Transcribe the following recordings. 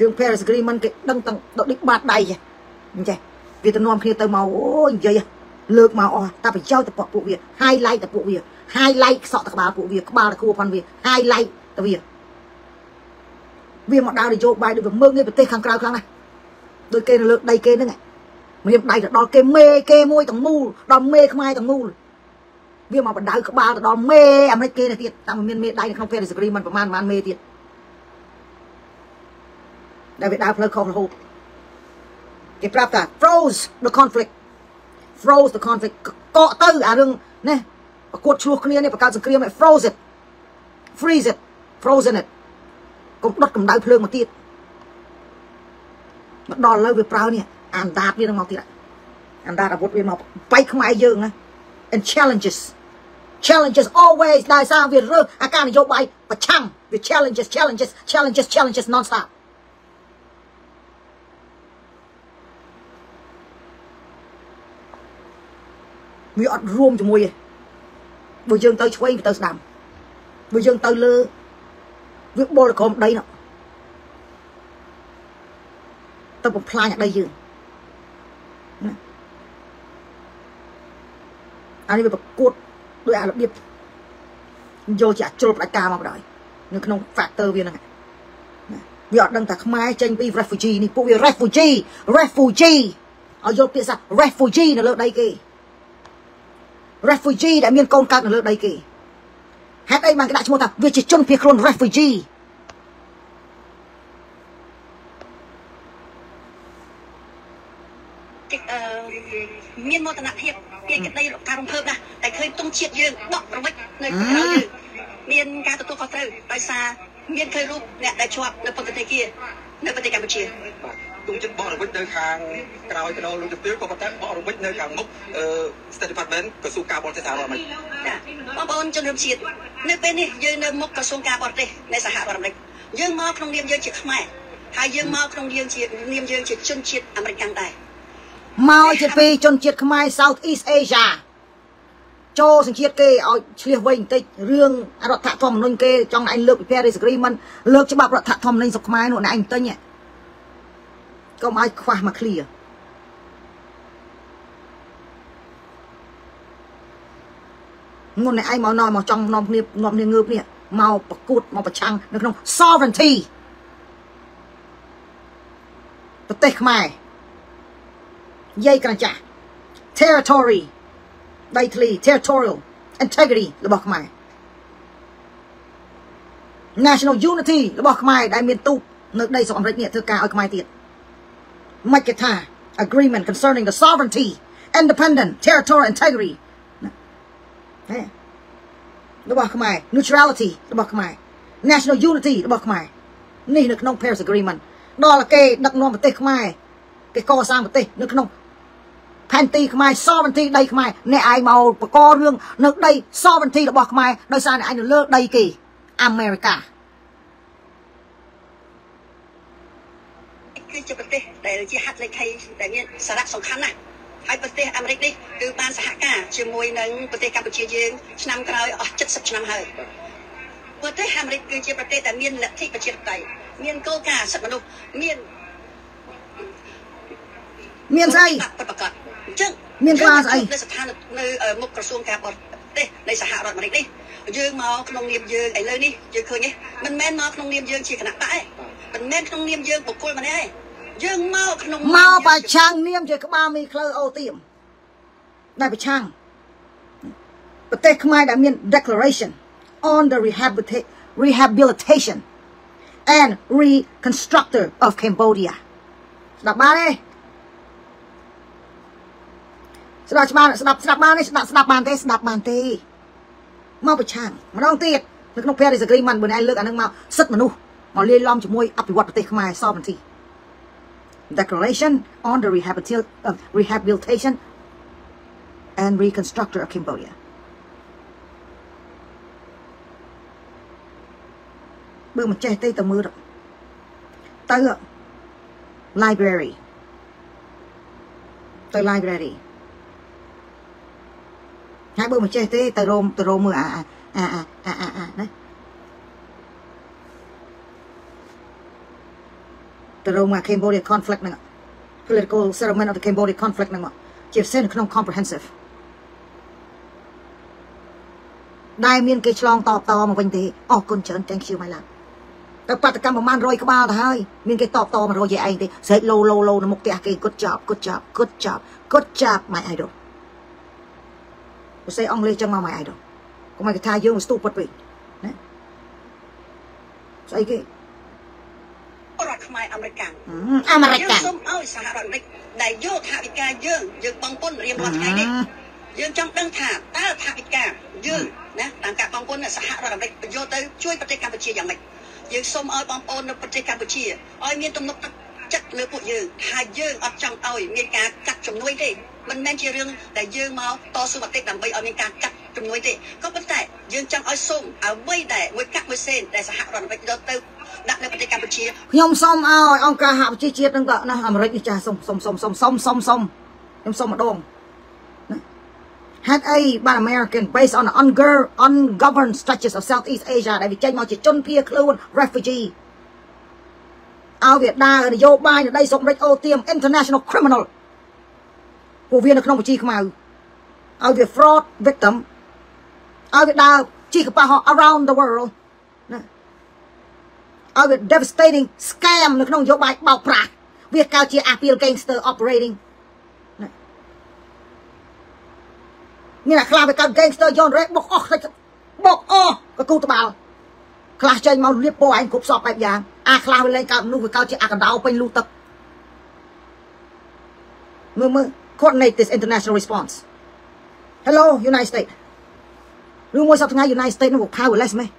រឿង Paris Agreement គេដឹងទាំងដកបាតដៃអញ្ចេះវាទៅនាំគ្នាទៅមកអូយនិយាយលើកមកអស់តែប្រយោជន៍ទៅពួកវា highlight ទៅពួកវា highlight ខ្សក់ទៅក្បាលពួកវាក្បាលទៅគួរផងវា highlight ទៅវាវាមកដើរនយោបាយដូចវាមើងនេះប្រទេសខាងក្រៅខ្លាំងណាស់ដូចគេនៅលើដីគេហ្នឹងមានដៃទៅដល់គេមេគេមួយទាំងមូលដល់មេខ្មែរទាំងមូលវាមកបដៅក្បាលទៅដល់មេអាមេរិកគេទៅទៀតតែមានមេដៃនៅក្នុង Paris Agreement ប្រហែលប្រហែលមេទៀត ដែលវាដើរផ្លូវខុសរហូតគេប្រាប់ថា froze the conflict froze the conflict កកទៅអារឿងណាប្រកួតឆ្លោះគ្នានេះបង្កើតសង្គ្រាមនេះ froze it freeze it frozen it កុំដុតកម្ដៅភ្លើងមកទៀតមកដល់លើវាប្រើនេះអានដាតវានឹងមកទៀតអានដាតអាវុធវាមកបែកខ្មែរយើងណា and challenges challenges always ដោយសារវារើសអាការនយោបាយប្រឆាំងវា challenges challenges challenges challenges non stop វាអត់រួមជាមួយទេបើយើងទៅឆ្វេងទៅស្ដាំបើយើងទៅលើវាបុលក្រមដីនោះទៅបំផ្លាញដីយើងណាអានេះវាប្រកួតដោយអារបៀបយកជាជ្រុលផ្ដាច់ការមកបណ្ដោយនៅក្នុង factor វាហ្នឹងវាអត់ដឹងថាខ្មែរចេញពី refugee នេះពួកវា refugee refugee ឲ្យយកពាក្យថា refugee នៅលើដីគេ refugee ដែលមានកូនកើតនៅលើដីគេហេតុអីបានគេដាក់ឈ្មោះថាវាជាជនភៀសខ្លួន refugee មានមោទនភាពពីក្តីការរំភើបណាស់តែឃើញទង់ជាតិយើងដកប្រវិចនៅក្រៅយើងមានការទទួលខុសត្រូវដោយសារមានឃើញរូបអ្នកដែលជាប់នៅពន្ធនាគារនៅប្រទេសកម្ពុជាទ ង់ចិត្តបរិវិចនៅខាងក្រោយក្រោយលោកជំទាវក៏ប៉ុន្តែបរិវិចនៅខាងមុខអឺ State Department ក្រសួងការបរទេសសហរដ្ឋអាមេរិកបងប្អូនជនរួមជាតិនៅពេលនេះយើងនៅមុខក្រសួងការបរទេសនៃសហរដ្ឋអាមេរិកយើងមកក្នុងនាមយើងជាខ្មែរហើយយើងមកក្នុងនាមជានាមយើងជាជនជាតិអាមេរិកដែរមកជាពីជនជាតិខ្មែរ South East Asia ចូលសញ្ជាតិគេឲ្យឆ្លៀសវិញបន្តិចរឿងរដ្ឋធម្មនុញ្ញគេចង់ឯងលើកពី Paris Agreement លើកច្បាប់រដ្ឋធម្មនុញ្ញសុខខ្មែរនោះឯងទិញ កុំឲ្យខ្វះមក clear មុនឯងមកនាំមកចង់នាំគ្នានាំគ្នាងើបនេះមកប្រកួតមកប្រឆាំងនៅក្នុង sovereignty ប្រទេសខ្មែរយាយក្រាចាស់ territory ដីធ្លី territorial integrity របស់ខ្មែរ national unity របស់ខ្មែរដែលមានទូតនៅដីស្រុកអាមេរិកនេះធ្វើការឲ្យខ្មែរទៀត មិនគេថា agreement concerning the sovereignty independent territorial integrity របស់ខ្មែរ neutrality របស់ខ្មែរ national unity របស់ខ្មែរនេះនៅក្នុង Paris agreement ដល់គេដឹកនាំប្រទេសខ្មែរគេកសាងប្រទេសនៅក្នុងផែនទីខ្មែរ sovereignty ដីខ្មែរអ្នកឯងមកបករឿងនៅដី sovereignty របស់ខ្មែរដោយសារអ្នកឯងនៅលើដីគេអាមេរិកា គឺជាប្រទេសដែលជាហត្ថលេខីដែលមានសារៈសំខាន់ណាស់ហើយប្រទេសអាមេរិកនេះគឺបានសហការជាមួយនឹងប្រទេសកម្ពុជាយើងឆ្នាំក្រោយអស់70ឆ្នាំហើយប្រទេសអាមេរិកគឺជាប្រទេសដែលមានលទ្ធិប្រជាធិបតេយ្យមានគោលការណ៍សិទ្ធិមនុស្សមានមានស្អីប្រកាសអញ្ចឹងមានក្លាស្អីនៅស្ថាននៅមុខក្រសួងការបរទេសនៃសហរដ្ឋអាមេរិកនេះយើងមកក្នុងនាមយើងឥឡូវនេះយើងឃើញទេមិនមែនមកក្នុងនាមយើងជាគណៈបកទេមិនមែនក្នុងនាមយើងបុគ្គលម្នាក់ទេ យើងមកក្នុងមកប្រឆាំងនាមជាក្បាលមីក្លូអូទៀមដែលប្រឆាំងប្រទេសខ្មែរដែលមាន declaration on the rehabilitation and reconstructor of Cambodia ស្ដាប់បានទេស្ដាប់ច្បាស់ស្ដាប់ស្ដាប់បានទេស្ដាប់ស្ដាប់បានទេស្ដាប់បានទេមកប្រឆាំងម្ដងទៀតនៅក្នុង Paris Agreement បើឯងលើកអានឹងមកសិទ្ធិមនុស្សមកលាយឡំជាមួយអភិវឌ្ឍប្រទេសខ្មែរ sovereignty declaration on the rehabilitation uh, rehabilitation and reconstructor of Cambodia បើមិនចេះទេទៅមើលទៅ library ទៅ library ហើយបើមិនចេះទេទៅរោមទៅរោមមើលអាអាអាអាអាណា ទៅរងមក Cambodia conflict ហ្នឹង political settlement of the Cambodia conflict ហ្នឹងមកជាផ្សេងនៅក្នុង comprehensive ដែលមានគេឆ្លងតបតមកវិញទេអរគុណច្រើន thank you my love តែបាតកម្មប្រហែល100ក្បាលទៅហើយមានគេតបតមករយឯងទេស្រែកឡូឡូឡូនៅមុខផ្ទះគេ good job good job good job good job my idol បើស្អីអង់គ្លេសចឹងមក my idol កុំឲ្យគេថាយើង stupid ពេកណាស្អីគេ រដ្ឋខ្មែរអាមេរិកអាមេរិកយើងសូមឲ្យសហរដ្ឋអាមេរិកដែលយកថវិកាយើងយើងបងពុនរៀងរាល់ថ្ងៃនេះយើងចង់ដឹងថាតើថវិកាយើងណាតាមការបងពុនសហរដ្ឋអាមេរិកយកទៅជួយប្រទេសកម្ពុជាយ៉ាងម៉េចយើងសូមឲ្យបងប្អូននៅប្រទេសកម្ពុជាឲ្យមានទំនុកទឹក ចិត្តលើពួកយើងថាយើងអត់ចង់ឲ្យមានការកាត់ជំនួយទេមិនមែនជារឿងដែលយើងមកតស៊ូប្រទេសដើម្បីឲ្យមានការកាត់ជំនួយទេក៏ប៉ុន្តែយើងចង់ឲ្យសូមអ្វីដែលមួយកាក់មួយសេនដែលសហរដ្ឋអាមេរិកយកទៅដាក់នៅប្រទេសកម្ពុជាខ្ញុំសូមឲ្យអង្គការហប្រជាជាតិនឹងក៏ណាអាមេរិកនេះចាស់សូមសូមសូមសូមសូមសូមសូមខ្ញុំសូមម្ដងណា had a by American based on the ungoverned ungoverned stretches of Southeast Asia ដែលវាចេញមកជាជនភៀសខ្លួន refugee ឲ្យវាដើរនយោបាយនៅដីស្រុកអាមេរិកអូទៀម international criminal ពួកវានៅក្នុងបញ្ជីខ្មៅឲ្យវា fraud victim ឲ្យវាដើរជីកប៉ាហោ around the world ណាឲ្យវា devastating scam នៅក្នុងនយោបាយបោកប្រាស់វាកើតជា appeal gangster operating ណាមានអាខ្លះវាកើត gangster យករ៉េបុកអស់បុកអស់ក៏គូត្បាល់ខ្លះចេញមកលៀបពោឯងគ្រប់សពបែបយ៉ាង អាខ្លះវាលែងកើតមនុស្សវាកើតជាអាកដោពេញលូទឹកមើលមើល coordinate this international response hello united states ឬមួយសប្តាហ៍ united states នោះ powerless មែន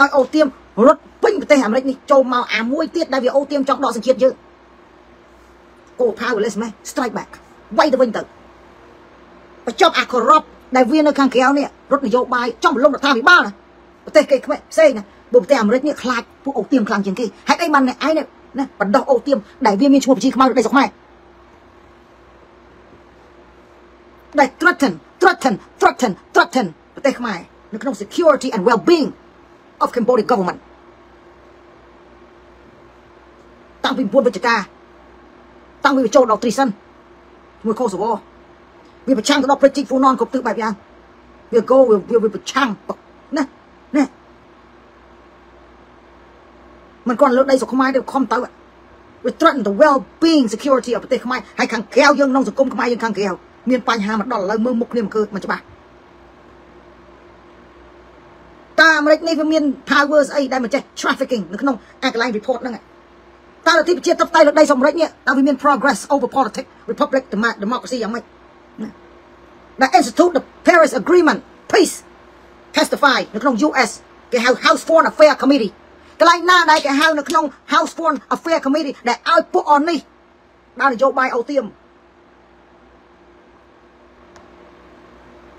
ឲ្យអូទៀមរត់ពេញប្រទេសអាមេរិកនេះចូលមកអាមួយទៀតដែលវាអូទៀមចង់ដកសញ្ជាតិយើងអូ powerless មែន strike back វាយទៅវិញទៅបញ្ចប់អា corrupt ដែលវានៅខាងក្រៅនេះរត់នយោបាយចង់បន្លំរដ្ឋាភិបាលណាប្រទេសគេខ្វែផ្សេងណា បើប្រទេសអាមេរិកនេះខ្លាចពួកអូទៀមខ្លាំងជាងគេហេតុអីបានឯងនេះណាបណ្ដោះអូទៀមដែលវាមានឈ្មោះប្រជាខ្មៅដីស្រុកខ្មែរដែល threaten threaten threaten threaten ប្រទេសខ្មែរនៅក្នុង security and well being of Cambodia government តាំងពី9វិច្ឆិកាតាំងពីចូលដល់ Treason ជាមួយ Kosovo វាប្រឆាំងទៅដល់ British Funon គ្រប់ទិសបែបយ៉ាងវា go វាវាប្រឆាំងណាណា มันគាត់លើកដីស្រុកខ្មែរទៅខំទៅវា threaten the well being security របស់ប្រទេសខ្មែរហើយខាងក្រៅយើងក្នុងសង្គមខ្មែរយើងខាងក្រៅមានបញ្ហាមកដល់ឥឡូវមើលមុខគ្នាមិនគឺមិនច្បាស់តើអាមេរិកនេះវាមាន power ស្អីដែលមិនចេះ trafficking នៅក្នុងអាកន្លែង report ហ្នឹងតើលទ្ធិប្រជាធិបតេយ្យលើដីសម្រិចនេះតើវាមាន progress over politics republic democracy យ៉ាងម៉េចដែល institute the Paris agreement peace testify នៅក្នុង US គេហៅ House Foreign Affairs Committee កន្លែងណាដែលគេហៅនៅក្នុង House Foreign Affairs Committee ដែលឲ្យពួកអននេះដល់នយោបាយអូទៀម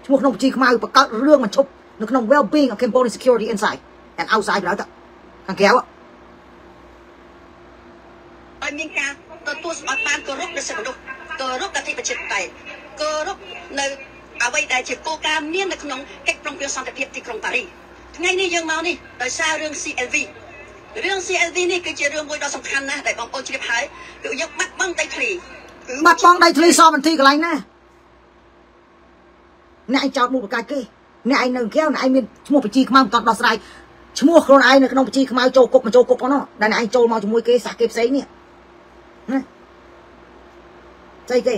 ឈ្មោះក្នុងបញ្ជីខ្មៅបង្កើតរឿងមិនឈប់នៅក្នុង well being of Cambodian security inside and outside ដល់ទៅខាងក្រៅឲ្យមានការទទួលស្គាល់បានគោរពនៅសិទ្ធិមនុស្សគោរពលទ្ធិប្រជាធិបតេយ្យគោរពនៅអ្វីដែលជាគោលការណ៍មាននៅក្នុងកិច្ចព្រមព្រៀងសន្តិភាពទីក្រុងប៉ារីសថ្ងៃនេះយើងមកនេះដោយសាររឿង CLV រឿង CLV នេះគឺជារឿងមួយដ៏សំខាន់ណាស់ដែលបងប្អូនជ្រាបហើយគឺយើងបាត់បង់ដីធ្លីបាត់បង់ដីធ្លីសមន្ទីកន្លែងណាអ្នកឯងចោតមុខប្រកាសគេអ្នកឯងនៅកែវអ្នកឯងមានឈ្មោះបញ្ជីខ្មៅមិនតដោះស្រាយឈ្មោះខ្លួនឯងនៅក្នុងបញ្ជីខ្មៅចូលគុកមកចូលគុកផងនោះដែលអ្នកឯងចូលមកជាមួយគេសាសគេផ្សេងនេះណាស្អីគេ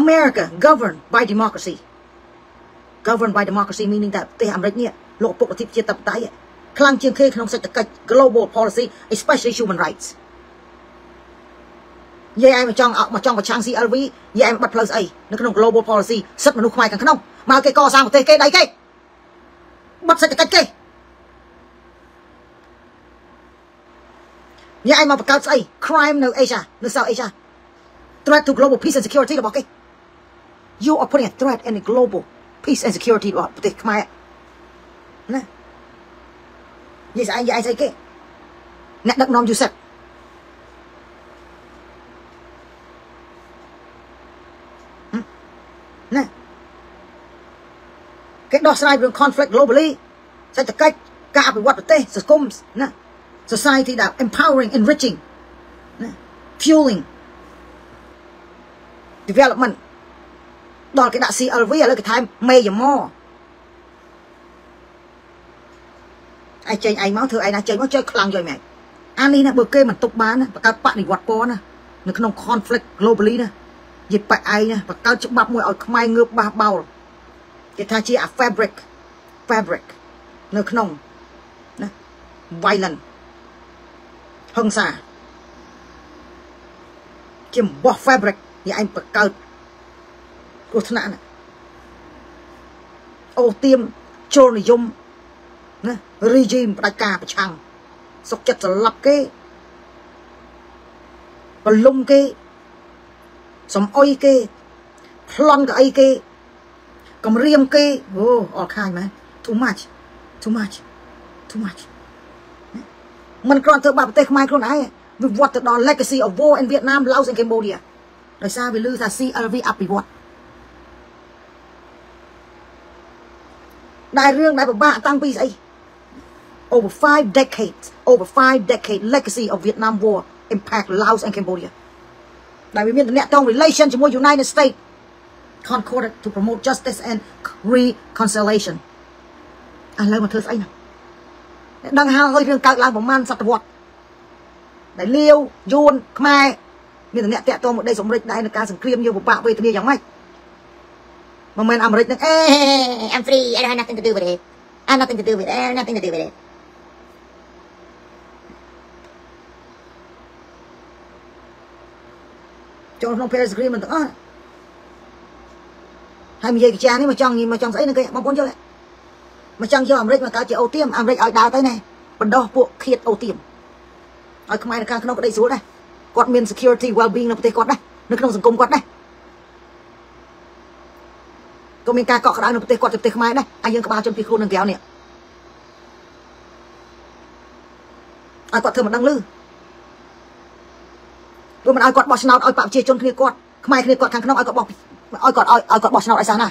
America governed by democracy governed by democracy meaning that ប្រទេសអាមេរិកនេះលោកពុកលទ្ធិប្រជាធិបតេយ្យ ខ្លាំងជាងគេក្នុងសេដ្ឋកិច្ច global policy especially human rights យាយឯងមកចង់មកចង់ប្រឆាំង CLV យាយឯងបាត់ផ្លូវស្អីនៅក្នុង global policy សិទ្ធិមនុស្សខ្មែរខាងក្នុងមកគេកសាងប្រទេសគេដៃគេបាត់សេដ្ឋកិច្ចគេយាយឯងមកបង្កើតស្អី crime នៅ Asia នៅ South Asia threat to global peace and security របស់គេ you are putting a threat in the global peace and security របស់ប្រទេសខ្មែរណា យាយស្អីយាយស្អីគេអ្នកដឹកនាំយូសិតណាគេដោះស្រាយរឿង conflict globally សេដ្ឋកិច្ចការអភិវឌ្ឍប្រទេសសង្គមណា society ដែល empowering enriching ណា fueling development ដល់គេដាក់ CLV ឥឡូវគេថែម major more ឯងចេញឯងមកធ្វើឯងណាចេញមកចេញខ្លាំងយកមែនអានេះណាបើគេមិនទុកបានណាបង្កើតបដិវត្តពណ៌ណានៅក្នុង conflict globally ណានិយាយបែឯងណាបង្កើតច្បាប់មួយឲ្យខ្មែរងើបបះបោលគេថាជា a fabric fabric នៅក្នុងណា violent ហឹង្សាជាបោះ fabric នេះឯងបង្កើតគ្រោះថ្នាក់ណាអូទៀមជលនិយម ណា regime ផ្ដាច់ការប្រឆាំងសុកចិត្តស្លាប់គេបលុំគេសំអុយគេប្លន់កៅអីគេកំរាមគេអូអល់ខាញមែន too much too much too much มันគ្រាន់ធ្វើបាបប្រទេសខ្មែរខ្លួនឯងវាវត្តទៅដល់ legacy of war in Vietnam Laos and Cambodia ដោយសារវាឮថា CLV អភិវឌ្ឍដែលរឿងដែលពិបាកតាំងពីស្អី over 5 decades over 5 decade legacy of Vietnam war impact Laos and Cambodia ដែលវាមានតំណែង relation ជាមួយ United States concorded to promote justice and reconciliation ឥឡូវមកធ្វើស្អីណាដឹងហើយរឿងកើតឡើងប្រហែលសតវត្សដែលលាវយួនខ្មែរមានតំណែងតាក់ទងមកដីសម្រិចដែរនៅការសង្គ្រាមយកពិបាកវេទនាយ៉ាងម៉េចមិនមែនអាមេរិកនឹងអេ I'm free I don't have nothing to do with it I have nothing to do with it I have nothing to do with it ចូលក្នុង Paris Agreement ទាំងអស់ហើយនិយាយកញ្ចានេះមកចង់មកចង់ស្អីនឹងគេបងប្អូនយល់ទេមកចង់យកអាមេរិកមកកើតជាអូទៀមអាមេរិកឲ្យដើរទៅណែបណ្ដោះពួកឃាតអូទៀមឲ្យខ្មែរនៅខាងក្នុងក្តីស្រួលដែរគាត់មាន security well being នៅប្រទេសគាត់ដែរនៅក្នុងសង្គមគាត់ដែរក៏មានការកក់ក្ដៅនៅប្រទេសគាត់ទៅប្រទេសខ្មែរដែរហើយយើងក្បាលជនពីខ្លួននឹងក្រៅនេះឲ្យគាត់ធ្វើមិនដឹងលឺ ព្រោះមិនឲ្យគាត់បោះឆ្នោតឲ្យបកប្រជាជនគ្នាគាត់ខ្មែរគ្នាគាត់ខាងក្នុងឲ្យគាត់បោះឲ្យគាត់ឲ្យគាត់បោះឆ្នោតឲ្យសោះណា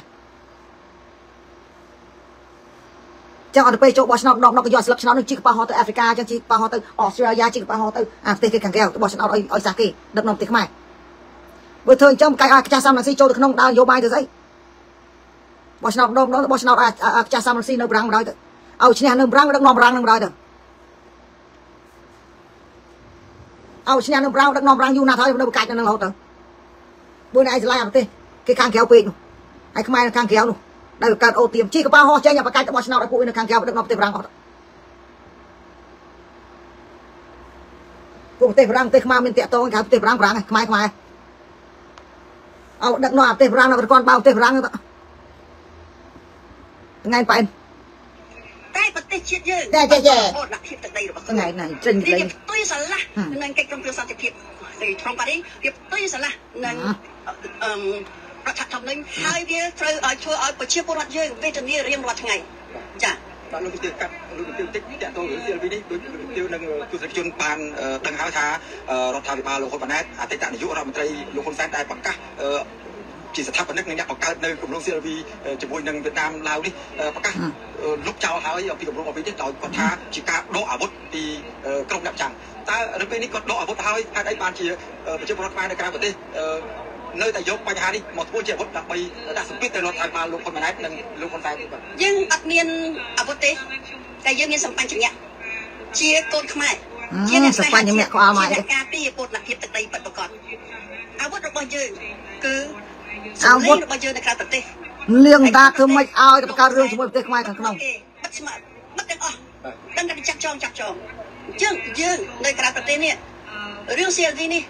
ចឹងអត់ទៅពេលចូលបោះឆ្នោតដកដកក៏យកស្លឹកឆ្នោតនឹងជីកប៉ះហោទៅអាហ្វ្រិកាចឹងជីកប៉ះហោទៅអូស្ត្រាលីជីកប៉ះហោទៅអាប្រទេសគេខាងក្រៅទៅបោះឆ្នោតឲ្យឲ្យសាសគេដឹកនាំប្រទេសខ្មែរបើធ្វើអញ្ចឹងកាយឲ្យខ្ចាស់សំរងស៊ីចូលទៅក្នុងដើរនយោបាយទៅស្អីបោះឆ្នោតម្ដងម្ដងបោះឆ្នោតឲ្យខ្ចាស់សំរងស៊ីនៅប្រាំងម្ដងទៅឲ្យឈ្នះនៅប្រាំងដឹកនាំប្រាំងនឹងម្ដងទៅ ឲ្យឈ្នះនៅប្រាំងដឹកនាំប្រាំងយូរណាស់ហើយនៅបកាច់នៅនឹងរហូតទៅមួយឯងឆ្លៃអាប្រទេសគេខាងក្រៅពេកនោះហើយខ្មែរនៅខាងក្រៅនោះដែលកើតអូទៀមជីកប៉ាហោះចេញបកាច់ទៅបោះឆ្នោតឲ្យពួកវានៅខាងក្រៅដឹកនាំប្រទេសប្រាំងអត់ពួកប្រទេសប្រាំងប្រទេសខ្មែរមានតាក់តងក្រៅប្រទេសប្រាំងប្រាំងខ្មែរខ្មែរអោដឹកនាំប្រទេសប្រាំងនៅប្រព័ន្ធបោប្រទេសប្រាំងទៅថ្ងៃប៉ែនតែ ប្រទេសជាតិយើងតែចេះចេះអូនភាពទឹកដីរបស់ថ្ងៃណាចេញលេងទុយស្រឡះនឹងកិច្ចក្រុមប្រឹក្សាសន្តិភាពទីក្រុងប៉ារីសវាទុយស្រឡះនឹងអឺរដ្ឋធម្មនុញ្ញហើយវាត្រូវឲ្យធ្វើឲ្យប្រជាពលរដ្ឋយើងវេទនារៀងរាល់ថ្ងៃចាបាទលោកវិទ្យាកាត់លោកវិទ្យាតិចតាក់ទងរឿង CLV នេះដូចលោកវិទ្យានិងទស្សនិកជនបានដឹងហើយថារដ្ឋាភិបាលលោកហ៊ុនម៉ាណែតអតីតនាយករដ្ឋមន្ត្រីលោកហ៊ុនសែនដែលប្រកាស ជាស្ថាបនិកនិងអ្នកបង្កើតនៅគម្រោង CLV ជាមួយនឹងវៀតណាមឡាវនេះប្រកាសលុបចោលហើយពីគម្រោងអភិនេះដោយគាត់ថាជាការដកអាវុធពីក្រុមអ្នកចាំតើនៅពេលនេះគាត់ដកអាវុធហើយហេតុអីបានជាប្រជាពលរដ្ឋខ្មែរនៅក្រៅប្រទេសនៅតែយកបញ្ហានេះមកធ្វើជាអាវុធដើម្បីដាក់សម្ពាធទៅរដ្ឋាភិបាលលោកហ៊ុនម៉ាណែតនិងលោកហ៊ុនសែនទេបាទយើងអត់មានអាវុធទេតែយើងមានសម្បញ្ញៈជាកូនខ្មែរជាអ្នកសម្បញ្ញៈក្អមមកការពារពុទ្ធភាពទឹកដីពិតប្រាកដអាវុធរបស់យើងគឺ អាវុធរបស់យើងនៅក្រៅប្រទេសលៀងដាធ្វើម៉េចឲ្យបង្កើតរឿងជាមួយប្រទេសខ្មែរខាងក្នុងបិទស្មាត់បិទទាំងអស់ដឹងតែចាក់ចងចាក់ចងអញ្ចឹងយើងនៅក្រៅប្រទេសនេះរឿង CLV នេះ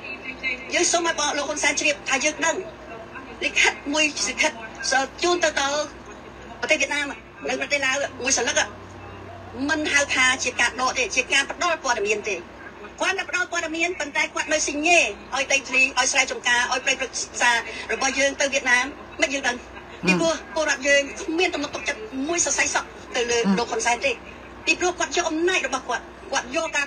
យើងសូមឲ្យបងលោកហ៊ុនសែនជ្រាបថាយើងដឹងលិខិតមួយលិខិតជូនទៅទៅប្រទេសវៀតណាមនៅប្រទេសឡាវមួយសន្លឹកមិនហៅថាជាការដកទេជាការផ្ដល់ព័ត៌មានទេ គាត់នៅផ្ដល់ព័ត៌មានប៉ុន្តែគាត់នៅសញ្ញេឲ្យដីធ្លីឲ្យស្រែចម្ការឲ្យប្រៃប្រឹក្សារបស់យើងទៅវៀតណាមមិនយើងដឹងពីព្រោះពលរដ្ឋយើងគ្មានទំនុកទុកចិត្តមួយសរសៃសក់ទៅលើលោកហ៊ុនសែនទេពីព្រោះគាត់យកអំណាចរបស់គាត់គាត់យកការ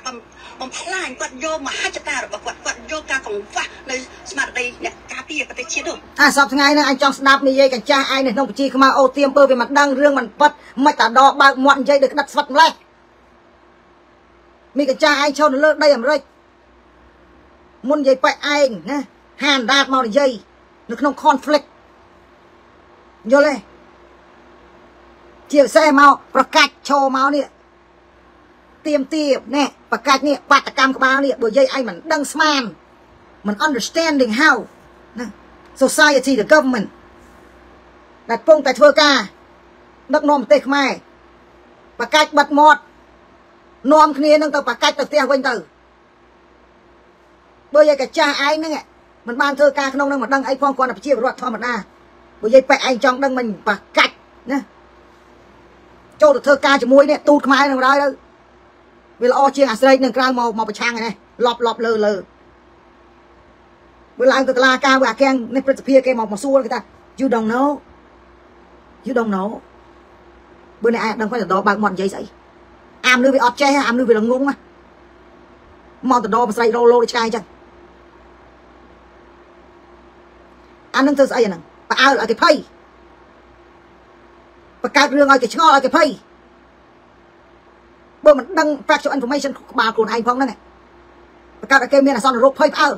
បំផ្លាញគាត់យកមហិច្ឆតារបស់គាត់គាត់យកការកង្វះនៅស្មារតីអ្នកការពារប្រទេសជាតិនោះអាសប្តាហ៍ថ្ងៃនេះអញចង់ស្ដាប់និយាយកញ្ចាស់ឯងនៅក្នុងប្រជាខ្មែរអូទៀមពើវាមិនដឹងរឿងមិនប៉ិតមិនតាដកបើកមាត់និយាយដូចក្តិតស្វិតម្លេះ មីកញ្ចាឯងឈរនៅលើដីអាមេរិកមុននិយាយប៉ែឯងណាហានដាតមកនិយាយនៅក្នុង conflict យល់ទេជាពិសេសមកប្រកាច់ឈរមកនេះទៀមទៀបណែប្រកាច់នេះបាតកម្មក្បាលនេះបើនិយាយឯងមិនដឹងស្មានមិន understanding how ណា society the government ដែលពងតែធ្វើការដឹកនាំប្រទេសខ្មែរបកាច់បាត់មាត់ នាំគ្នានឹងទៅបកាច់ទៅផ្ទះវិញទៅបើយាយកចាស់ឯងហ្នឹងមិនបានធ្វើការក្នុងនឹងមិនដឹងអីផងគាត់តែប្រជាពលរដ្ឋធម្មតាបើយាយប៉ែឯងចង់ដឹងមិនបកាច់ណាចូលទៅធ្វើការជាមួយនេះទូតខ្មែរនឹងដល់ទៅវាល្អជាងអាស្រេចនឹងក្រៅមកមកប្រឆាំងហ្នឹងលប់លប់លើលើបើឡើងទៅតុលាការវាអាកាំងនេះព្រឹទ្ធសភាគេមកមកសួរគេថា you don't know you don't know បើអ្នកឯងដឹងហើយដដបើកមាត់និយាយស្អី អាមលឺវាអត់ចេះអាមលឺវាល្ងងមកដដប្រស្រ័យរោលោដូចឆ្កែអញ្ចឹងអានឹងធ្វើស្អីអានឹងបើអើឲ្យគេភ័យបង្កើតរឿងឲ្យគេឆ្ងល់ឲ្យគេភ័យបើមិនដឹង factual information ក្បាលខ្លួនឯងផងហ្នឹងបង្កើតឲ្យគេមានអសន្នរោគភ័យផ្អើល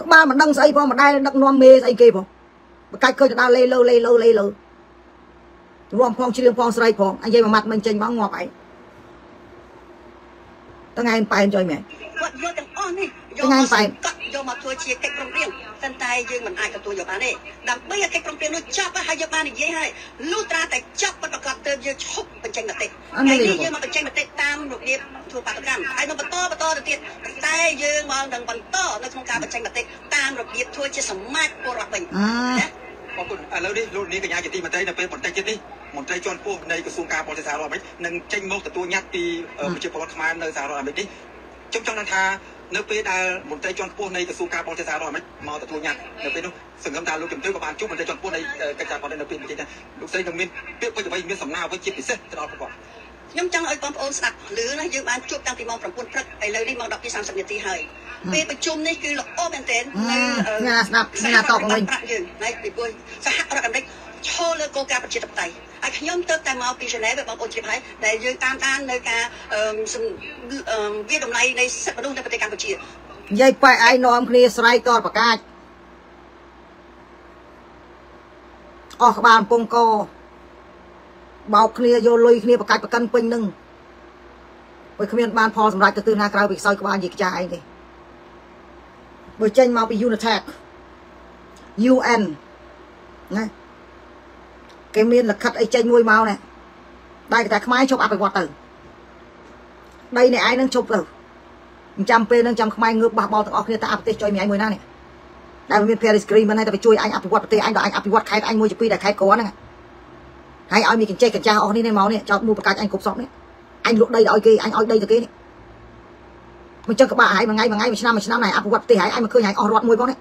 ក្បាលមិនដឹងស្អីផងមិនដែលដឹកនាំមេស្អីគេផងបកាច់ឃើញទៅដើរលេលើលេលើលេលើ រួមផងជ្រៀងផងស្រីផងអញនិយាយមួយម៉ាត់មិនចេញមកងាប់ឯងតថ្ងៃប៉ែនចុយមែនគាត់យកទាំងអស់នេះយកមកកត់យកមកធ្វើជាកិច្ចព្រមព្រៀងប៉ុន្តែយើងមិនអាចទទួលយកបានទេដើម្បីឲ្យកិច្ចព្រមព្រៀងនោះចប់ហើយយកបាននិយាយហើយលុះត្រាតែចប់ប្រកបទៅយើងឈប់បញ្ចេញមតិហើយនេះយើងមកបញ្ចេញមតិតាមរបៀបធ្វើបាតកម្មហើយនឹងបន្តបន្តទៅទៀតតែយើងមកនឹងបន្តនៅក្នុងការបញ្ចេញមតិតាមរបៀបធ្វើជាសមាជពលរដ្ឋវិញណា អរគុណឥឡូវនេះលោកនាងកញ្ញាជាទីមេត្រីនៅពេលបន្តិចទៀតនេះមន្ត្រីជាន់ខ្ពស់នៃក្រសួងការបរទេសសហរដ្ឋអាមេរិកនឹងចេញមកទទួលញត្តិពីប្រជាពលរដ្ឋខ្មែរនៅសហរដ្ឋអាមេរិកនេះខ្ញុំចង់ដឹងថានៅពេលដែលមន្ត្រីជាន់ខ្ពស់នៃក្រសួងការបរទេសសហរដ្ឋអាមេរិកមកទទួលញត្តិនៅពេលនោះសង្ឃឹមថាលោកជំទាវក៏បានជួបមន្ត្រីជាន់ខ្ពស់នៃកិច្ចការបរទេសនៅពេលនេះដែរលោកស្រីនឹងមានពាក្យពេចន៍អ្វីមានសំណើអ្វីជាពិសេសទៅដល់ប្រព័ន្ធ ខ្ញុំចង់ឲ្យបងប្អូនស្ដាប់ឮណាយើងបានជួបតាំងពីម៉ោង9ព្រឹកឥឡូវនេះម៉ោង12:30នាទីហើយពេលប្រជុំនេះគឺល្អមែនទែននៅញ៉ាស្ដាប់ញ៉ាតបវិញយើងនៅពីព្រោះសហរដ្ឋអាមេរិកឈលលើគោលការណ៍ប្រជាធិបតេយ្យហើយខ្ញុំទៅតែមកពីហ្សឺណែវបងប្អូនជ្រាបហើយដែលយើងតាមដាននៅការវាតម្លៃនៃសិទ្ធិមនុស្សនៅប្រទេសកម្ពុជានិយាយប៉ែឯងនាំគ្នាស្រ័យតរប្រកាសអស់ក្បាលកំពង់ក បោកគ្នាយកលុយគ្នាប្រកាច់ប្រកិនពេញនឹងបើគ្មានបានផលសម្រាប់ទៅទិសណាក្រៅពីខ្សោយក្បាលនិយាយខ្ចាយឯងទេបើចេញមកពី Unitac UN ណាគេមានលិខិតអីចេញមួយមកណាដែលគេថាខ្មែរជប់អភិវឌ្ឍទៅដីនេះឯងនឹងជប់ទៅអញ្ចាំពេលនឹងចាំខ្មែរងើបបះបោទាំងអស់គ្នាទៅអប្រទេសចុយមីឯងមួយណានេះដែលមាន Paris Agreement ហើយតែជួយអញអភិវឌ្ឍប្រទេសអញដល់អញអភិវឌ្ឍខេត្តអញមួយជាពីរដែលខេត្តក្រហ្នឹង ហើយឲ្យមានកញ្ចេះកញ្ចាស់អស់នេះនេះមកនេះចោតមួយប្រកាច់អញគ្រប់សពនេះអញលក់ដីឲ្យគេអញឲ្យដីទៅគេនេះមិនចឹងក្បាលហើយមួយថ្ងៃមួយថ្ងៃមួយឆ្នាំមួយឆ្នាំណែអភិវឌ្ឍប្រទេសហើយអញមកឃើញហើយអស់រត់មួយផងនេះ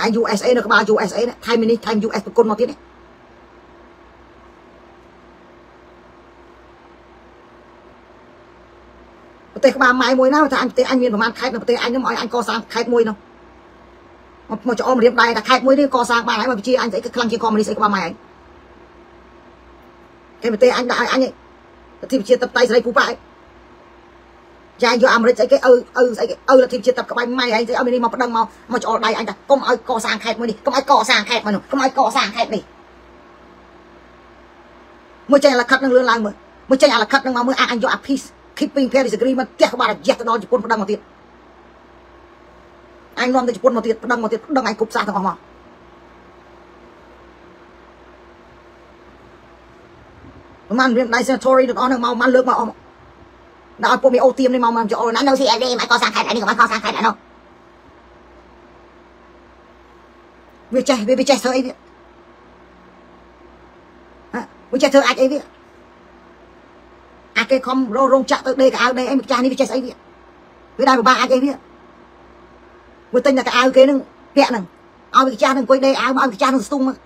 ហើយ USA នៅក្បាល USA នេះថៃមីនេះថៃ US ប្រគុណមកទៀតនេះប្រទេសក្បាលម៉ែមួយណាថាអញប្រទេសអញមានប្រមាណខេត្តនៅប្រទេសអញខ្ញុំឲ្យអញកសាងខេត្តមួយនោះមកមកចោលរៀបដែរតែខេត្តមួយនេះកសាងបានហើយមកជាអញស្អីខ្លាំងជាងកុំមុនីស្អីក្បាលម៉ែអញ គេប្រទេសអញដាក់ឲ្យអញប្រទេសប្រជាតបតៃស្រីពូប៉ាចាយកអាមេរិកស្អីគេឪឪស្អីគេឪលទ្ធិជាតិតបក្បាញ់ម៉ៃឯងស្អីឲ្យនេះមកប្តឹងមកមកចោលដៃអញថាកុំឲ្យកសាងខេត្តមួយនេះកុំឲ្យកសាងខេត្តមួយនោះកុំឲ្យកសាងខេត្តនេះមួយចេញអាលខិតនឹងលឿនឡើងមើលមួយចេញអាលខិតនឹងមកមើលអាចអញយកអា peace keeping Paris agreement ផ្ទះក្បាលរយៈទៅដល់ជប៉ុនប្តឹងមកទៀតអញនាំទៅជប៉ុនមកទៀតប្តឹងមកទៀតប្តឹងអញគ្រប់សាសទាំងអស់មក ប្រហែលមាន signatory ទាំងអស់នឹងមកមកលើកមកអស់ដល់ពួកមានអូទៀមនេះមកមកចូលណានៅ CLD មកកសាងខេត្តនេះក៏មកកសាងខេត្តដែរនោះវាចេះវាចេះធ្វើអីវាវាចេះធ្វើអាចអីវាអាគេខំររោងចាក់ទៅដេកៅដេអីម្ចាស់នេះវាចេះស្អីវាវាដែរពិបាកអាចអីវាវាទិញតែកៅគេនឹងពាក់ហ្នឹងឲ្យវាចាស់នឹងអង្គុយដេកៅមកឲ្យវាចាស់នឹងស្ទុំមក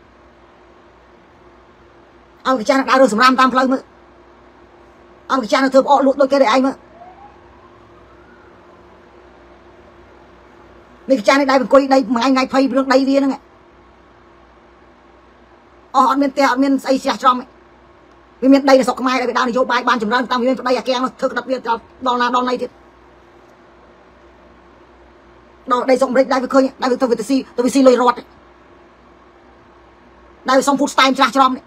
ឲ្យវាចាស់នឹងដើររស់សម្រាមតាមផ្លូវមើលឲ្យវាចាស់នឹងធ្វើផ្អកលក់ដូចគេដែរឯងមើលនេះចាស់នេះដែរអង្គុយដីមួយថ្ងៃថ្ងៃភ័យរឿងដីវាហ្នឹងអស់អត់មានផ្ទះអត់មានស្អីស្ទះច្រំវាមានដីនៅស្រុកខ្មែរដែលវាដើរនយោបាយបានចម្រើនតាមវាមានប្តីអាកាំងនោះធ្វើក្តាប់វាដល់ណាដល់ណីទៀតដល់ដីស្រុកអាមេរិកដែរវាឃើញដែរវាទៅវាទៅស៊ីទៅវាស៊ីលុយរត់ដែរវាសុំ food stamp ច្រាស់ច្រំនេះ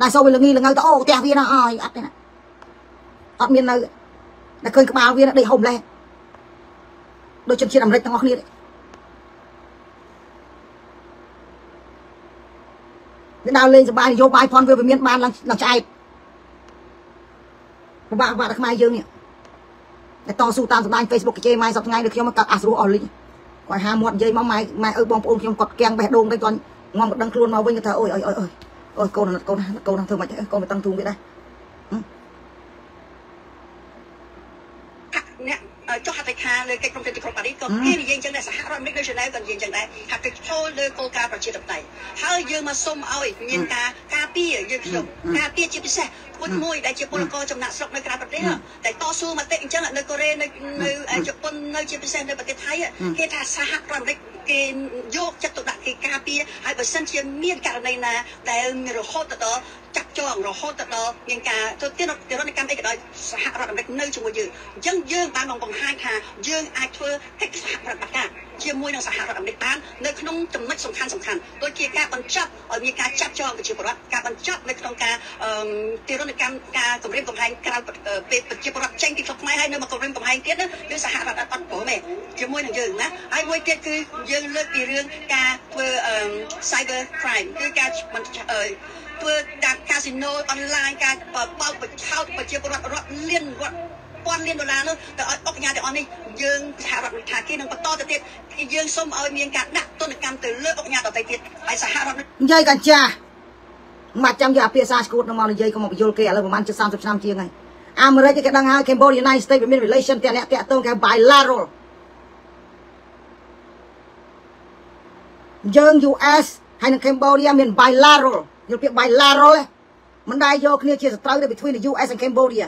ដែរសូមវាល្ងីល្ងៅទៅអូផ្ទះវាណាអើយអត់ទេណាអត់មាននៅតែឃើញក្បាលវាដេកហុំលេះដូចជនជាតិអាមេរិកទាំងអស់គ្នាទេវាដើរលេងសប្បាយនយោបាយផនវាមានបានឡើងឡើងឆ្អែតពិបាកពិបាកដល់ខ្មែរយើងនេះតែតស៊ូតាមសម្ដាញ Facebook គេម៉ែសប្ថ្ងៃដូចខ្ញុំកាត់អាសរោះអស់លីងគាត់ហាមាត់និយាយមកម៉ែម៉ែអើបងប្អូនខ្ញុំគាត់កៀងបេះដូងទៅគាត់ងំដឹងខ្លួនមកវិញគាត់ថាអូយអូយអូយ អូយកូនកូនកូនធ្វើម៉េចកូនមិនតឹងទូងវាដែរអ្នកចុះហត្ថលេខាលើកិច្ចព្រមព្រៀងទីក្រុងប៉ារីសក៏គេនិយាយអញ្ចឹងដែរសហរដ្ឋអាមេរិកនៅជាណែវក៏និយាយអញ្ចឹងដែរថាគេចូលលើគោលការណ៍ប្រជាធិបតេយ្យហើយយើងមកសុំឲ្យមានការការពារយើងខ្ញុំការពារជាពិសេសពុតមួយដែលជាពលករចំណាក់ស្រុកនៅក្រៅប្រទេសតែតស៊ូមតិអញ្ចឹងនៅកូរ៉េនៅនៅជប៉ុននៅជាពិសេសនៅប្រទេសថៃគេថាសហរដ្ឋអាមេរិក គេយកចិត្តទុកដាក់គេការពារហើយបើសិនជាមានករណីណាដែលរហូតដល់ចាប់ចងរហូតដល់មានការទៅទានទារុណកម្មអីក៏ដោយសហរដ្ឋអាមេរិកនៅជាមួយយើងអញ្ចឹងយើងបានបង្ហាញថាយើងអាចធ្វើកិច្ចសហប្រតិបត្តិការ ជាមួយនឹងសហរដ្ឋអាមេរិកបាននៅក្នុងចំណុចសំខាន់សំខាន់ដូចជាការបញ្ចប់ឲ្យមានការចាប់ចងប្រជាពលរដ្ឋការបញ្ចប់នៅក្នុងការទីរនកម្មការគម្រាមកំហែងក្រៅពេលប្រជាពលរដ្ឋចេញពីស្រុកខ្មែរហើយនៅមកគម្រាមកំហែងទៀតណាគឺសហរដ្ឋអត់ព្រមទេជាមួយនឹងយើងណាហើយមួយទៀតគឺយើងលើកពីរឿងការធ្វើ cyber crime គឺការធ្វើការកាស៊ីណូអនឡាញការបោកបញ្ឆោតប្រជាពលរដ្ឋរាប់លានរដ្ឋ 1000លានដុល្លារនោះទៅឲ្យអបញ្ញាទាំងអស់នេះយើងសហរដ្ឋរដ្ឋាភិបាលនឹងបន្តទៅទៀតយើងសូមឲ្យមានការដាក់ទណ្ឌកម្មទៅលើអបញ្ញាតទៅទៀតហើយសហរដ្ឋនិយាយកញ្ចាមកចាំយកអាភាសាស្គូតនឹងមកនិយាយកុំមកបញ្យល់គេឥឡូវប្រហែលជិត30ឆ្នាំជាងហើយអាមេរិកគេដឹងហើយ Cambodia United States វាមាន relation តែអ្នកតាក់ទងគេ bilateral យើង US ហើយនឹង Cambodia មាន bilateral យល់ពាក្យ bilateral មិនដែរយកគ្នាជាសត្រូវទេ between the US and Cambodia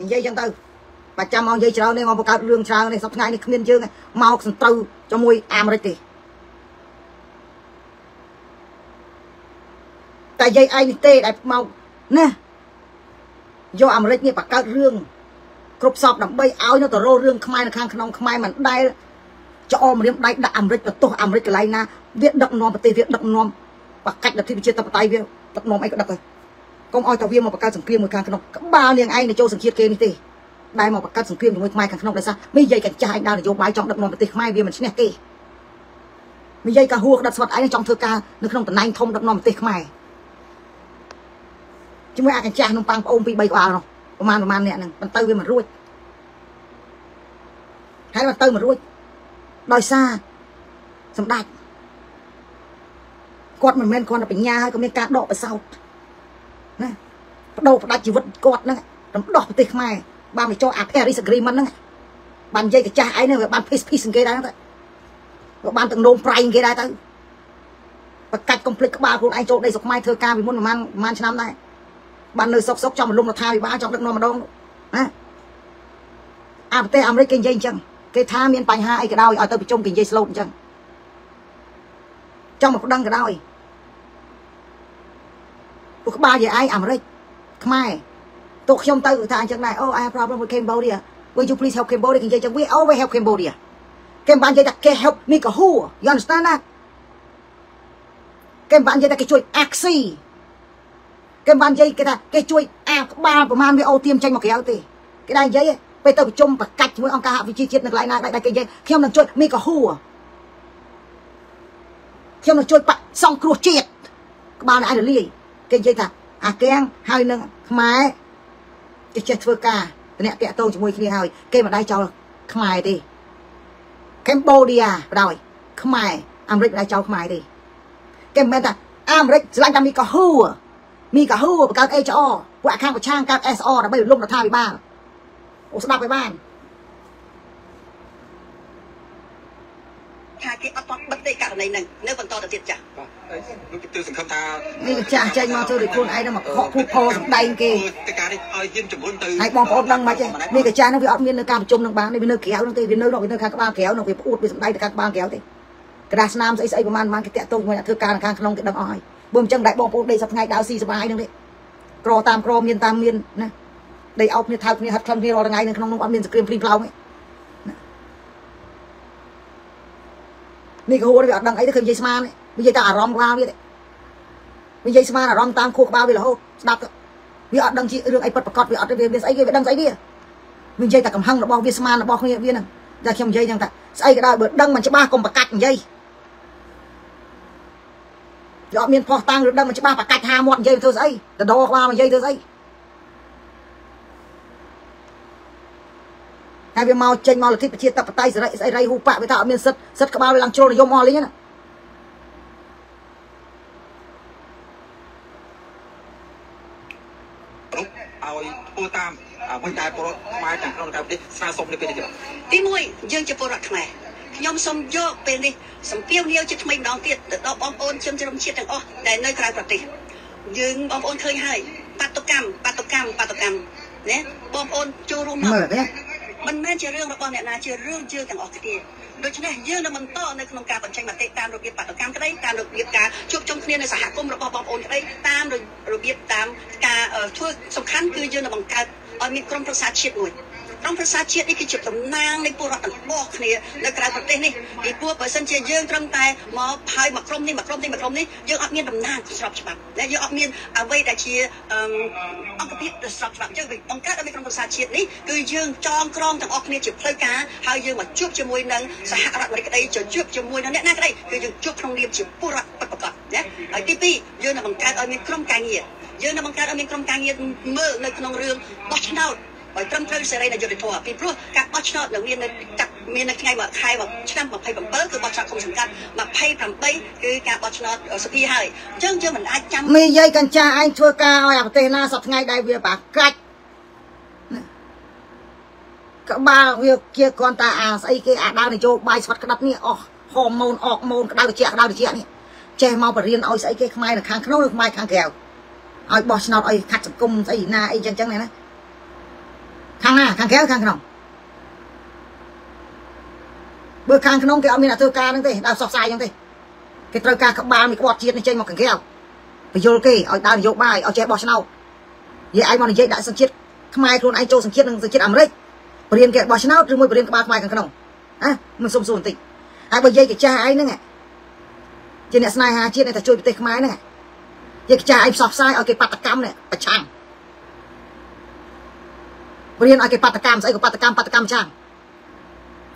និយាយចឹងទៅបើចាំមកនិយាយច្រើននេះមកបង្កើតរឿងច្រើននេះសប្តាហ៍នេះគ្មានយើងមកសត្រូវជាមួយអាមេរិកទេតែនិយាយឯងនេះទេដែលមកណាយកអាមេរិកនេះបង្កើតរឿងគ្រប់សពដើម្បីឲ្យនៅទៅរោរឿងខ្មែរនៅខាងក្នុងខ្មែរមិនដែលច្អមរៀមដៃដាក់អាមេរិកទៅទោះអាមេរិកកន្លែងណាវាដឹកនាំប្រទេសវាដឹកនាំបកាច់លទ្ធិប្រជាធិបតេយ្យវាដឹកនាំអីក៏ដឹកទៅ កុំឲ្យតែវាមកបង្កើតសង្គ្រាមមួយខាងក្នុងក្បាលនាងឯងទៅចូលសង្គ្រាមគេនេះទេដែលមកបង្កើតសង្គ្រាមជាមួយខ្មែរខាងក្នុងដោយសារមាននិយាយកញ្ចាស់ឯងដល់នយោបាយចង់ដឹកនាំប្រទេសខ្មែរវាមិនឈ្នះគេនិយាយកាហួរក្តាប់ស្វាត់ឯងចង់ធ្វើការនៅក្នុងតំណែងធំដឹកនាំប្រទេសខ្មែរជាមួយអាកញ្ចាស់នំប៉័ងប្អូនពី3ក្បាលនោះប្រហែលប្រហែលអ្នកហ្នឹងបន្ទៅវាមិនរួចហើយបន្ទៅមិនរួចដោយសារសម្ដេចគាត់មិនមែនគាត់តែបញ្ញាហើយក៏មានការដកបសោត ណាបដូរផ្ដាច់ជីវិតគាត់ហ្នឹងរំដោះប្រទេសខ្មែរបានទៅចូលអា Paris Agreement ហ្នឹងបាននិយាយកចាស់ឯងហ្នឹងវាបាន peace peace គេដែរទៅក៏បានទាំងនោមប្រៃគេដែរទៅបកាច់កុំភ្លេចក្បាលខ្លួនឯងចូលដីស្រុកខ្មែរធ្វើការពីមុនប្រហែលប្រហែលឆ្នាំដែរបាននៅសុកសុកចង់រំលំរដ្ឋាភិបាលចង់ដឹកនាំម្ដងណាអាប្រទេសអាមេរិកគេនិយាយអញ្ចឹងគេថាមានបញ្ហាអីក៏ដោយឲ្យទៅប្រជុំគេនិយាយស្លូតអញ្ចឹងចង់មកប្តឹងក៏ដោយ ពួកក្បាលយាយឯងអាមេរិកខ្មែរទោះខ្ញុំទៅថាអញ្ចឹងដែរអូ I have problem with Cambodia will you please help Cambodia គេនិយាយអញ្ចឹង we always help Cambodia គេបាននិយាយថាគេ help me ក៏ who you understand that គេបាននិយាយថាគេជួយ axi គេបាននិយាយគេថាគេជួយអាក្បាលប្រមាណវាអូទៀមចេញមកក្រៅទេគេដែរនិយាយពេលទៅប្រជុំប្រកាច់ជាមួយអង្គការវិជាជាតិនៅកន្លែងណាដែលគេនិយាយខ្ញុំនឹងជួយមីកាហ៊ូខ្ញុំនឹងជួយបាក់សងគ្រោះជាតិក្បាលអាយរលាយ គេនិយាយថាអាកៀងហើយនឹងខ្មែរគេចេះធ្វើការតំណាក់តាក់ទងជាមួយគ្នាហើយគេមិនដែរចោលខ្មែរទេកម្ពុជាបដ ாய் ខ្មែរអាមេរិកមិនដែរចោលខ្មែរទេគេមិនមែនថាអាមេរិកឆ្លាញ់តែមីកាហ៊ូមីកាហ៊ូបង្កើត HR ពួកអាខាងប្រឆាំងកើត SR ដើម្បីលុំរដ្ឋាភិបាលអូស្ដាប់ឲ្យបានថាគេអត់តបិទទេករណីហ្នឹងនៅបន្តទៅទៀតចាស់ លោកទិសសង្ឃឹមថានេះចាស់ចេញមកធ្វើដូចខ្លួនឯងនឹងមកខកភូផសម្ដែងគេតែការនេះឲ្យយានជំរុញទៅហើយបងប្អូនដឹងមិនទេនេះកាចាស់នឹងវាអត់មាននៅការប្រជុំនឹងបាននេះវានៅក្រៅនឹងទេវានៅវានៅខាងក្បាលក្រៅនឹងវាផ្អួតវាសម្ដែងទៅខាងក្បាលក្រៅទេក្តារស្នាមស្អីស្អីប្រហែលប្រហែលគេតាក់ទងជាមួយអ្នកធ្វើការនៅខាងក្នុងគេដឹងអស់ហើយបើមិនចឹងដែរបងប្អូនដេកសប្ថ្ងៃដើរស៊ីសុបាយនឹងនេះក្រតាមក្រមានតាមមានណាដេកអោបគ្នាថើបគ្នាហាត់ខ្លឹមគ្នារាល់ថ្ងៃនៅក្នុងនោះអត់មានសង្គ្រាមភ្លីងផ្លោងទេនេះក៏ហួរវាអត់ដឹងអីទេឃើញនិយាយស្មាននិយាយតែអារម្មណ៍ក្បាលវាទេនិយាយស្មានអារម្មណ៍តាមខួរក្បាលវារហូតស្ដាប់វាអត់ដឹងជារឿងអីពិតប្រកបវាអត់វាវាស្អីគេវាដឹងស្អីវាវានិយាយតែកំហឹងរបស់វាស្មានរបស់គ្នាវាហ្នឹងតែខ្ញុំនិយាយចឹងថាស្អីក៏ដោយបើដឹងមិនច្បាស់កុំប្រកាច់និយាយយកអត់មានផោះតាំងឬដឹងមិនច្បាស់ប្រកាច់ហាមាត់និយាយធ្វើស្អីដដក្បាលនិយាយធ្វើស្អីហើយវាមកចេញមកលទ្ធិប្រជាធិបតេយ្យសេរីសេរីហ៊ូប៉វាថាអត់មានសិទ្ធសិទ្ធក្បាលវាឡើងជ្រុលនិយមអស់លេងណាឲ្យធ្វើតាមអ្វីដែលពលរដ្ឋខ្មែរទាំងក្នុងប្រទេ សស្នើសុំនៅពេលនេះទី1យើងជាពលរដ្ឋខ្មែរខ្ញុំសូមយកពេលនេះសំពាវនាវជាថ្មីម្ដងទៀតទៅដល់បងប្អូនជនជាតិជាតិទាំងអស់ដែលនៅក្រៅប្រទេសយើងបងប្អូនឃើញហើយបាតុកម្មបាតុកម្មបាតុកម្មណាបងប្អូនចូលរួមមកមើលទេមិនមែនជារឿងរបស់អ្នកណាជារឿងយើងទាំងអស់គ្នាដូច្នេះយើងនឹងបន្តនៅក្នុងការបញ្ចេញមតិតាមរបៀបបាតុកម្មក្តីតាមរបៀបការជួបជុំគ្នានៅសហគមន៍របស់បងប្អូនក្តីតាមរបៀបតាមការធ្វើសំខាន់គឺយើងនឹងបង្កើតឲ្យមានក្រុមប្រឹក្សាជាតិមួយ ក្រុមប្រឹក្សាជាតិនេះគឺជាតំណាងនៃពលរដ្ឋទាំងអស់គ្នានៅក្រៅប្រទេសនេះពីព្រោះបើសិនជាយើងត្រឹមតែមកហើយមកក្រុមនេះមកក្រុមនេះមកក្រុមនេះយើងអត់មានតំណាងស្របច្បាប់តែយើងអត់មានអ្វីដែលជាអង្គភាពដែលស្របច្បាប់យើងបង្កើតឲ្យក្រុមប្រឹក្សាជាតិនេះគឺយើងចងក្រងទាំងអស់គ្នាជាផ្លូវការហើយយើងមកជួបជាមួយនឹងសហរដ្ឋអាមេរិកក្តីជួបជាមួយនឹងអ្នកណាក្តីគឺយើងជួបក្នុងនាមជាពលរដ្ឋពិតប្រាកដណាហើយទី2យើងនឹងបង្កើតឲ្យមានក្រុមការងារយើងនឹងបង្កើតឲ្យមានក្រុមការងារមើលនៅក្នុងរឿងបោះឆ្នោត ឲ្យត្រឹមត្រូវសេរីនៃយុត្តិធម៌ពីព្រោះការបោះឆ្នោតនឹងមាននៅកាត់មាននៅថ្ងៃមួយខែឆ្នាំ27គឺបោះឆ្នោតគុំសង្កាត់28គឺការបោះឆ្នោតសភាហើយអញ្ចឹងយើងមិនអាចចាំមីយាយកញ្ចាឯងធ្វើការឲ្យអាប្រទេសណាសប្តាហ៍ថ្ងៃដែលវាបាកាច់ក្បាលវាជាគ្រាន់តែអាស្អីគេអាដើរនយោបាយស្វាត់ក្តាប់នេះអស់ហូម៉ូនអកម៉ូនក្តៅត្រជាក់ក្តៅត្រជាក់នេះចេះមកបរៀនឲ្យស្អីគេខ្មែរនៅខាងក្នុងឬខ្មែរខាងក្រៅឲ្យបោះឆ្នោតឲ្យខាត់សង្គមស្អីណាអីចឹងចឹងណា ខាងណាខាងក្រៅខាងក្នុងបើខាងក្នុងគេអត់មានអ្នកធ្វើការហ្នឹងទេដើរផ្សព្វផ្សាយហ្នឹងទេគេត្រូវការក្បាលមានក្បត់ជាតិនេះចេញមកខាងក្រៅបញ្យលគេឲ្យដើរនយោបាយឲ្យចេះបោះឆ្នោតនិយាយឯងមកនិយាយដាក់សញ្ជាតិខ្មែរខ្លួនឯងចូលសញ្ជាតិនឹងសញ្ជាតិអាមេរិកបរៀនគេបោះឆ្នោតឬមួយបរៀនក្បាលខ្មែរខាងក្នុងហ៎មិនសុំសួរបន្តិចហើយបើនិយាយគេចាស់ឯងហ្នឹងជាអ្នកស្នេហាជាតិតែជួយប្រទេសខ្មែរហ្នឹងនិយាយចាស់ឯងផ្សព្វផ្សាយឲ្យគេបាតកម្មនេះប្រឆាំង រៀនឲ្យគេបាតកម្មស្អីក៏បាតកម្មបាតកម្មចឹង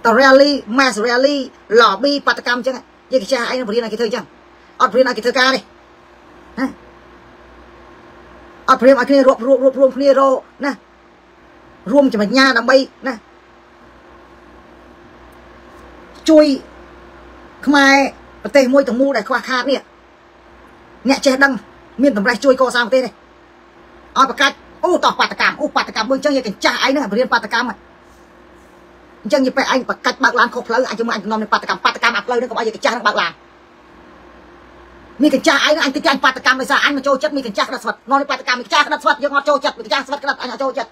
ត rally mass rally lobby បាតកម្មចឹងនិយាយគេចាស់ឯងរៀនឲ្យគេធ្វើចឹងអត់រៀនឲ្យគេធ្វើការទេណាអត់ព្រាមឲ្យគ្នារួបរួបរួបរួមគ្នារណារួមចំណញ្ញាដើម្បីណាជួយខ្មែរប្រទេសមួយទាំងមូលដែលខ្វះខាតនេះអ្នកចេះដឹងមានតម្រេះជួយកសាងប្រទេសនេះឲ្យប្រកាស អូតោះបាតកម្មអូបាតកម្មមើលអញ្ចឹងយកកញ្ចាស់ឯងហ្នឹងរៀនបាតកម្មអញ្ចឹងនិយាយពេលឯងប្រកាច់បើកឡានខុសផ្លូវអាចជាមួយអញនាំនឹងបាតកម្មបាតកម្មអាផ្លូវហ្នឹងក៏ឲ្យយកកញ្ចាស់ហ្នឹងបើកឡានមានកញ្ចាស់ឯងអញតិចអញបាតកម្មដោយសារអញមកចូលចិត្តមានកញ្ចាស់ក្តាប់ស្វិតនាំនឹងបាតកម្មមានកញ្ចាស់ក្តាប់ស្វិតយើងអត់ចូលចិត្តមានកញ្ចាស់ស្វិតក្តាប់អញអត់ចូលចិត្ត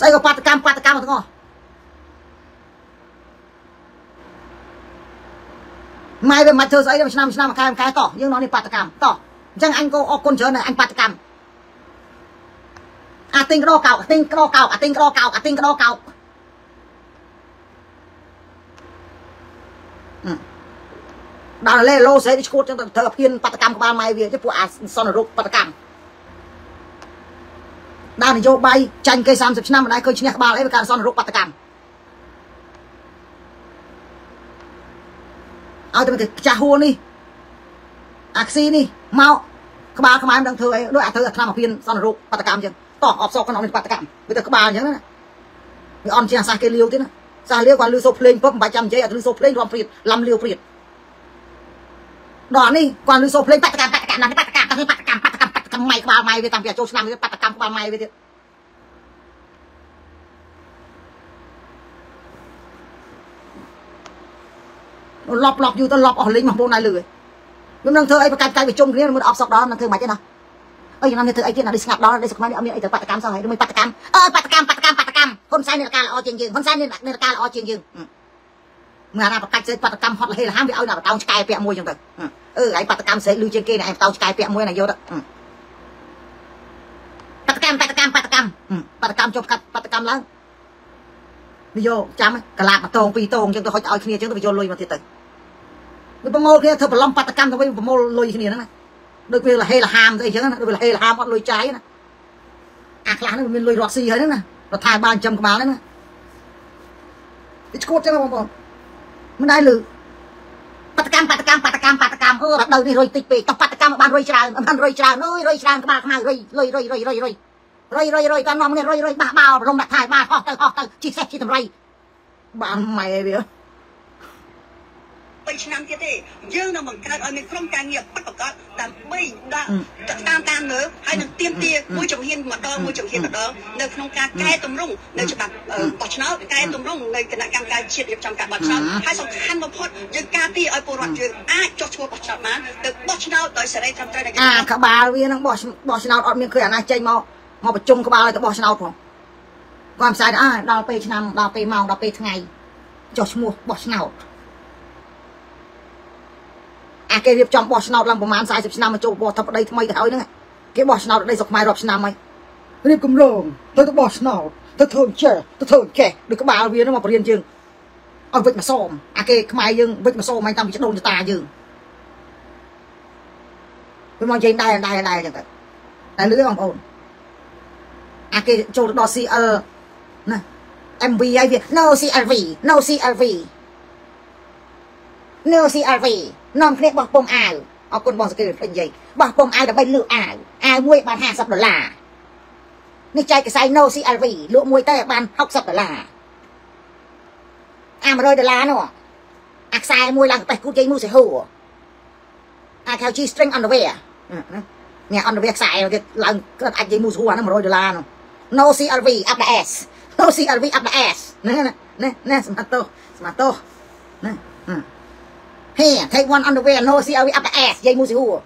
ស្អីក៏បាតកម្មបាតកម្មទាំងអស់ ម៉ែវាមិនធ្វើស្អីទេឆ្នាំឆ្នាំខែខែតោះយើងនាំនេះបាតកម្មតោះអញ្ចឹងអញក៏អរគុណច្រើនដែរអញបាតកម្មអាទិញក្រកោកអាទិញក្រកោកអាទិញក្រកោកអាទិញក្រកោកដល់លេឡូស្អីឈួតចឹងទៅធ្វើហ៊ានបាតកម្មក្បាលម៉ែវាទេពួកអាសន្នរុកបាតកម្មដល់នយោបាយចាញ់គេ30ឆ្នាំមិនដែលឃើញឈ្នះក្បាលអីវាកើតសន្នរុកបាតកម្ម ឲ្យតែគេចាស់ហួរនេះអាខ្ស៊ីនេះមកក្បាលខ្មែរមិនដឹងធ្វើអីដូចអាធ្វើអាថ្នាំអាភៀនសន្នរោគបាតកម្មអញ្ចឹងតោះអបសោកក្នុងបាតកម្មវាទៅក្បាលអញ្ចឹងណាវាអន់ជាអាសាសគេលាវទៀតណាសាសលាវគាត់លឺសូភ្លេងពឹបមិនបាច់ចាំនិយាយអត់លឺសូភ្លេងរំព្រាតលំលាវព្រាតដល់នេះគាត់លឺសូភ្លេងបាតកម្មបាតកម្មណាបាតកម្មបាតកម្មបាតកម្មបាតកម្មម៉ៃក្បាលម៉ៃវាតាំងពីចូលឆ្នាំវាបាតកម្មក្បាលម៉ៃវាទៀត លប់លប់យូរទៅលប់អស់លេងមកបងណៃលឺខ្ញុំនឹងធ្វើអីប្រកាច់កាយប្រជុំគ្នាមើលអបសុកដល់នឹងធ្វើមិនទេណាអើយខ្ញុំនឹងធ្វើអីទៀតណាដូចស្ងាត់ដល់ដូចសុខនេះអត់មានអីទៅបាតកម្មសោះហើយដូចបាតកម្មអើបាតកម្មបាតកម្មបាតកម្មកម្មហ៊ុនសែននេតការល្អជាងយើងហ៊ុនសែននេតការល្អជាងយើងមើលអាណាប្រកាច់សេបាតកម្មហត់លហេលហាមវាឲ្យណាបតោងឆ្កែពាក់មួយចឹងទៅអឺឯងបាតកម្មសេលឺជាងគេឯងបតោងឆ្កែពាក់មួយណាយកទៅបាតកម្មបាតកម្មបាតកម្មបាតកម្មចុះកាត់បាតកម្មឡើងវាយកចាំកលាបមួយតងពីរតងចឹងទៅហុចឲ្យគ្នាចឹងទៅវាយកលុយមកទៀតទៅ វាប្រមូលគ្នាធ្វើប្រឡំបដកម្មទៅវិញប្រមូលលុយគ្នាហ្នឹងណាដូចវាលហេលហាមទៅអីចឹងណាដូចវាលហេលហាមអត់លុយចាយណាអាខ្លះហ្នឹងវាមានលុយរត់ស៊ីហើយហ្នឹងណារដ្ឋាភិបាលចំក្បាលហ្នឹងណាវាឈួតចឹងបងប្អូនមិនដែរលឺបដកម្មបដកម្មបដកម្មបដកម្មអូរដូវនេះរុយតិចពេកតោះបដកម្មបានរុយច្រើនបានរុយច្រើនអើយរុយច្រើនក្បាលខ្មៅរុយលុយរុយរុយរុយរុយរុយរុយរុយតាមនាំគ្នារុយរុយបះបោរំដាក់ថាយបានហោះទៅហោះទៅជីសេះជីតម្រៃបានម៉ែវា 3ឆ្នាំទៀតទេយើងនឹងបង្កើតឲ្យមានក្រុមការងារពិតប្រាកដដើម្បីដាក់តាមតាមមើលហើយនឹងទៀមទាមួយជំហានម្ដងមួយជំហានម្ដងនៅក្នុងការកែតម្រង់នៅច្បាប់បោះឆ្នោតកែតម្រង់នៅគណៈកម្មការជាតិរៀបចំការបោះឆ្នោតហើយសំខាន់បំផុតយើងការពារឲ្យពលរដ្ឋយើងអាចចុះឈ្មោះបោះឆ្នោតបានទៅបោះឆ្នោតដោយសេរីត្រឹមត្រូវអាក្បាលវានឹងបោះបោះឆ្នោតអត់មានឃើញអាណាចេញមកមកប្រជុំក្បាលឲ្យទៅបោះឆ្នោតផងគាត់ផ្សាយអើដល់ពេលឆ្នាំដល់ពេលម៉ោងដល់ពេលថ្ងៃចុះឈ្មោះបោះឆ្នោត អាគេរៀបចំបោះឆ្នោតឡើងប្រហែល40ឆ្នាំមកចូលបោះថាប្តីថ្មីទៅហើយហ្នឹងគេបោះឆ្នោតដីសុកខ្មែររាប់ឆ្នាំហើយរៀបគម្រោងទៅទៅបោះឆ្នោតទៅធ្វើចេះទៅធ្វើចេះដូចក្បាលវាហ្នឹងមកបរៀនយើងឲ្យវិចមកសោមអាគេខ្មែរយើងវិចមកសោមហ្នឹងតាមពីចដូនចតាយើងវាមកនិយាយដែរដែរដែរចឹងទៅតែលឺបងប្អូនអាគេចូលដល់ CL ណា MV ហើយវា no CLV no CLV no CLV នាំគ្នាបោះពុំអាវអរគុណបងសកលពេញនិយាយបោះពុំអាវដើម្បីលក់អាវអាវមួយបាន50ដុល្លារនេះចែកកសែង No CLV លក់មួយទៅបាន60ដុល្លារអា100ដុល្លារនោះអាខ្សែមួយឡើងបេះគូជ័យមួយសេហូអាខៅ G string underwear នេះ underwear ខ្សែទៀតឡើងគាត់អាចនិយាយមួយស្រួលហ្នឹង100ដុល្លារនោះ No CLV up the ass No CLV up the ass ណាណាណាស្មាតោស្មាតោណា Here, take one underwear, no CLV up the ass យាយមូស៊ីហួរ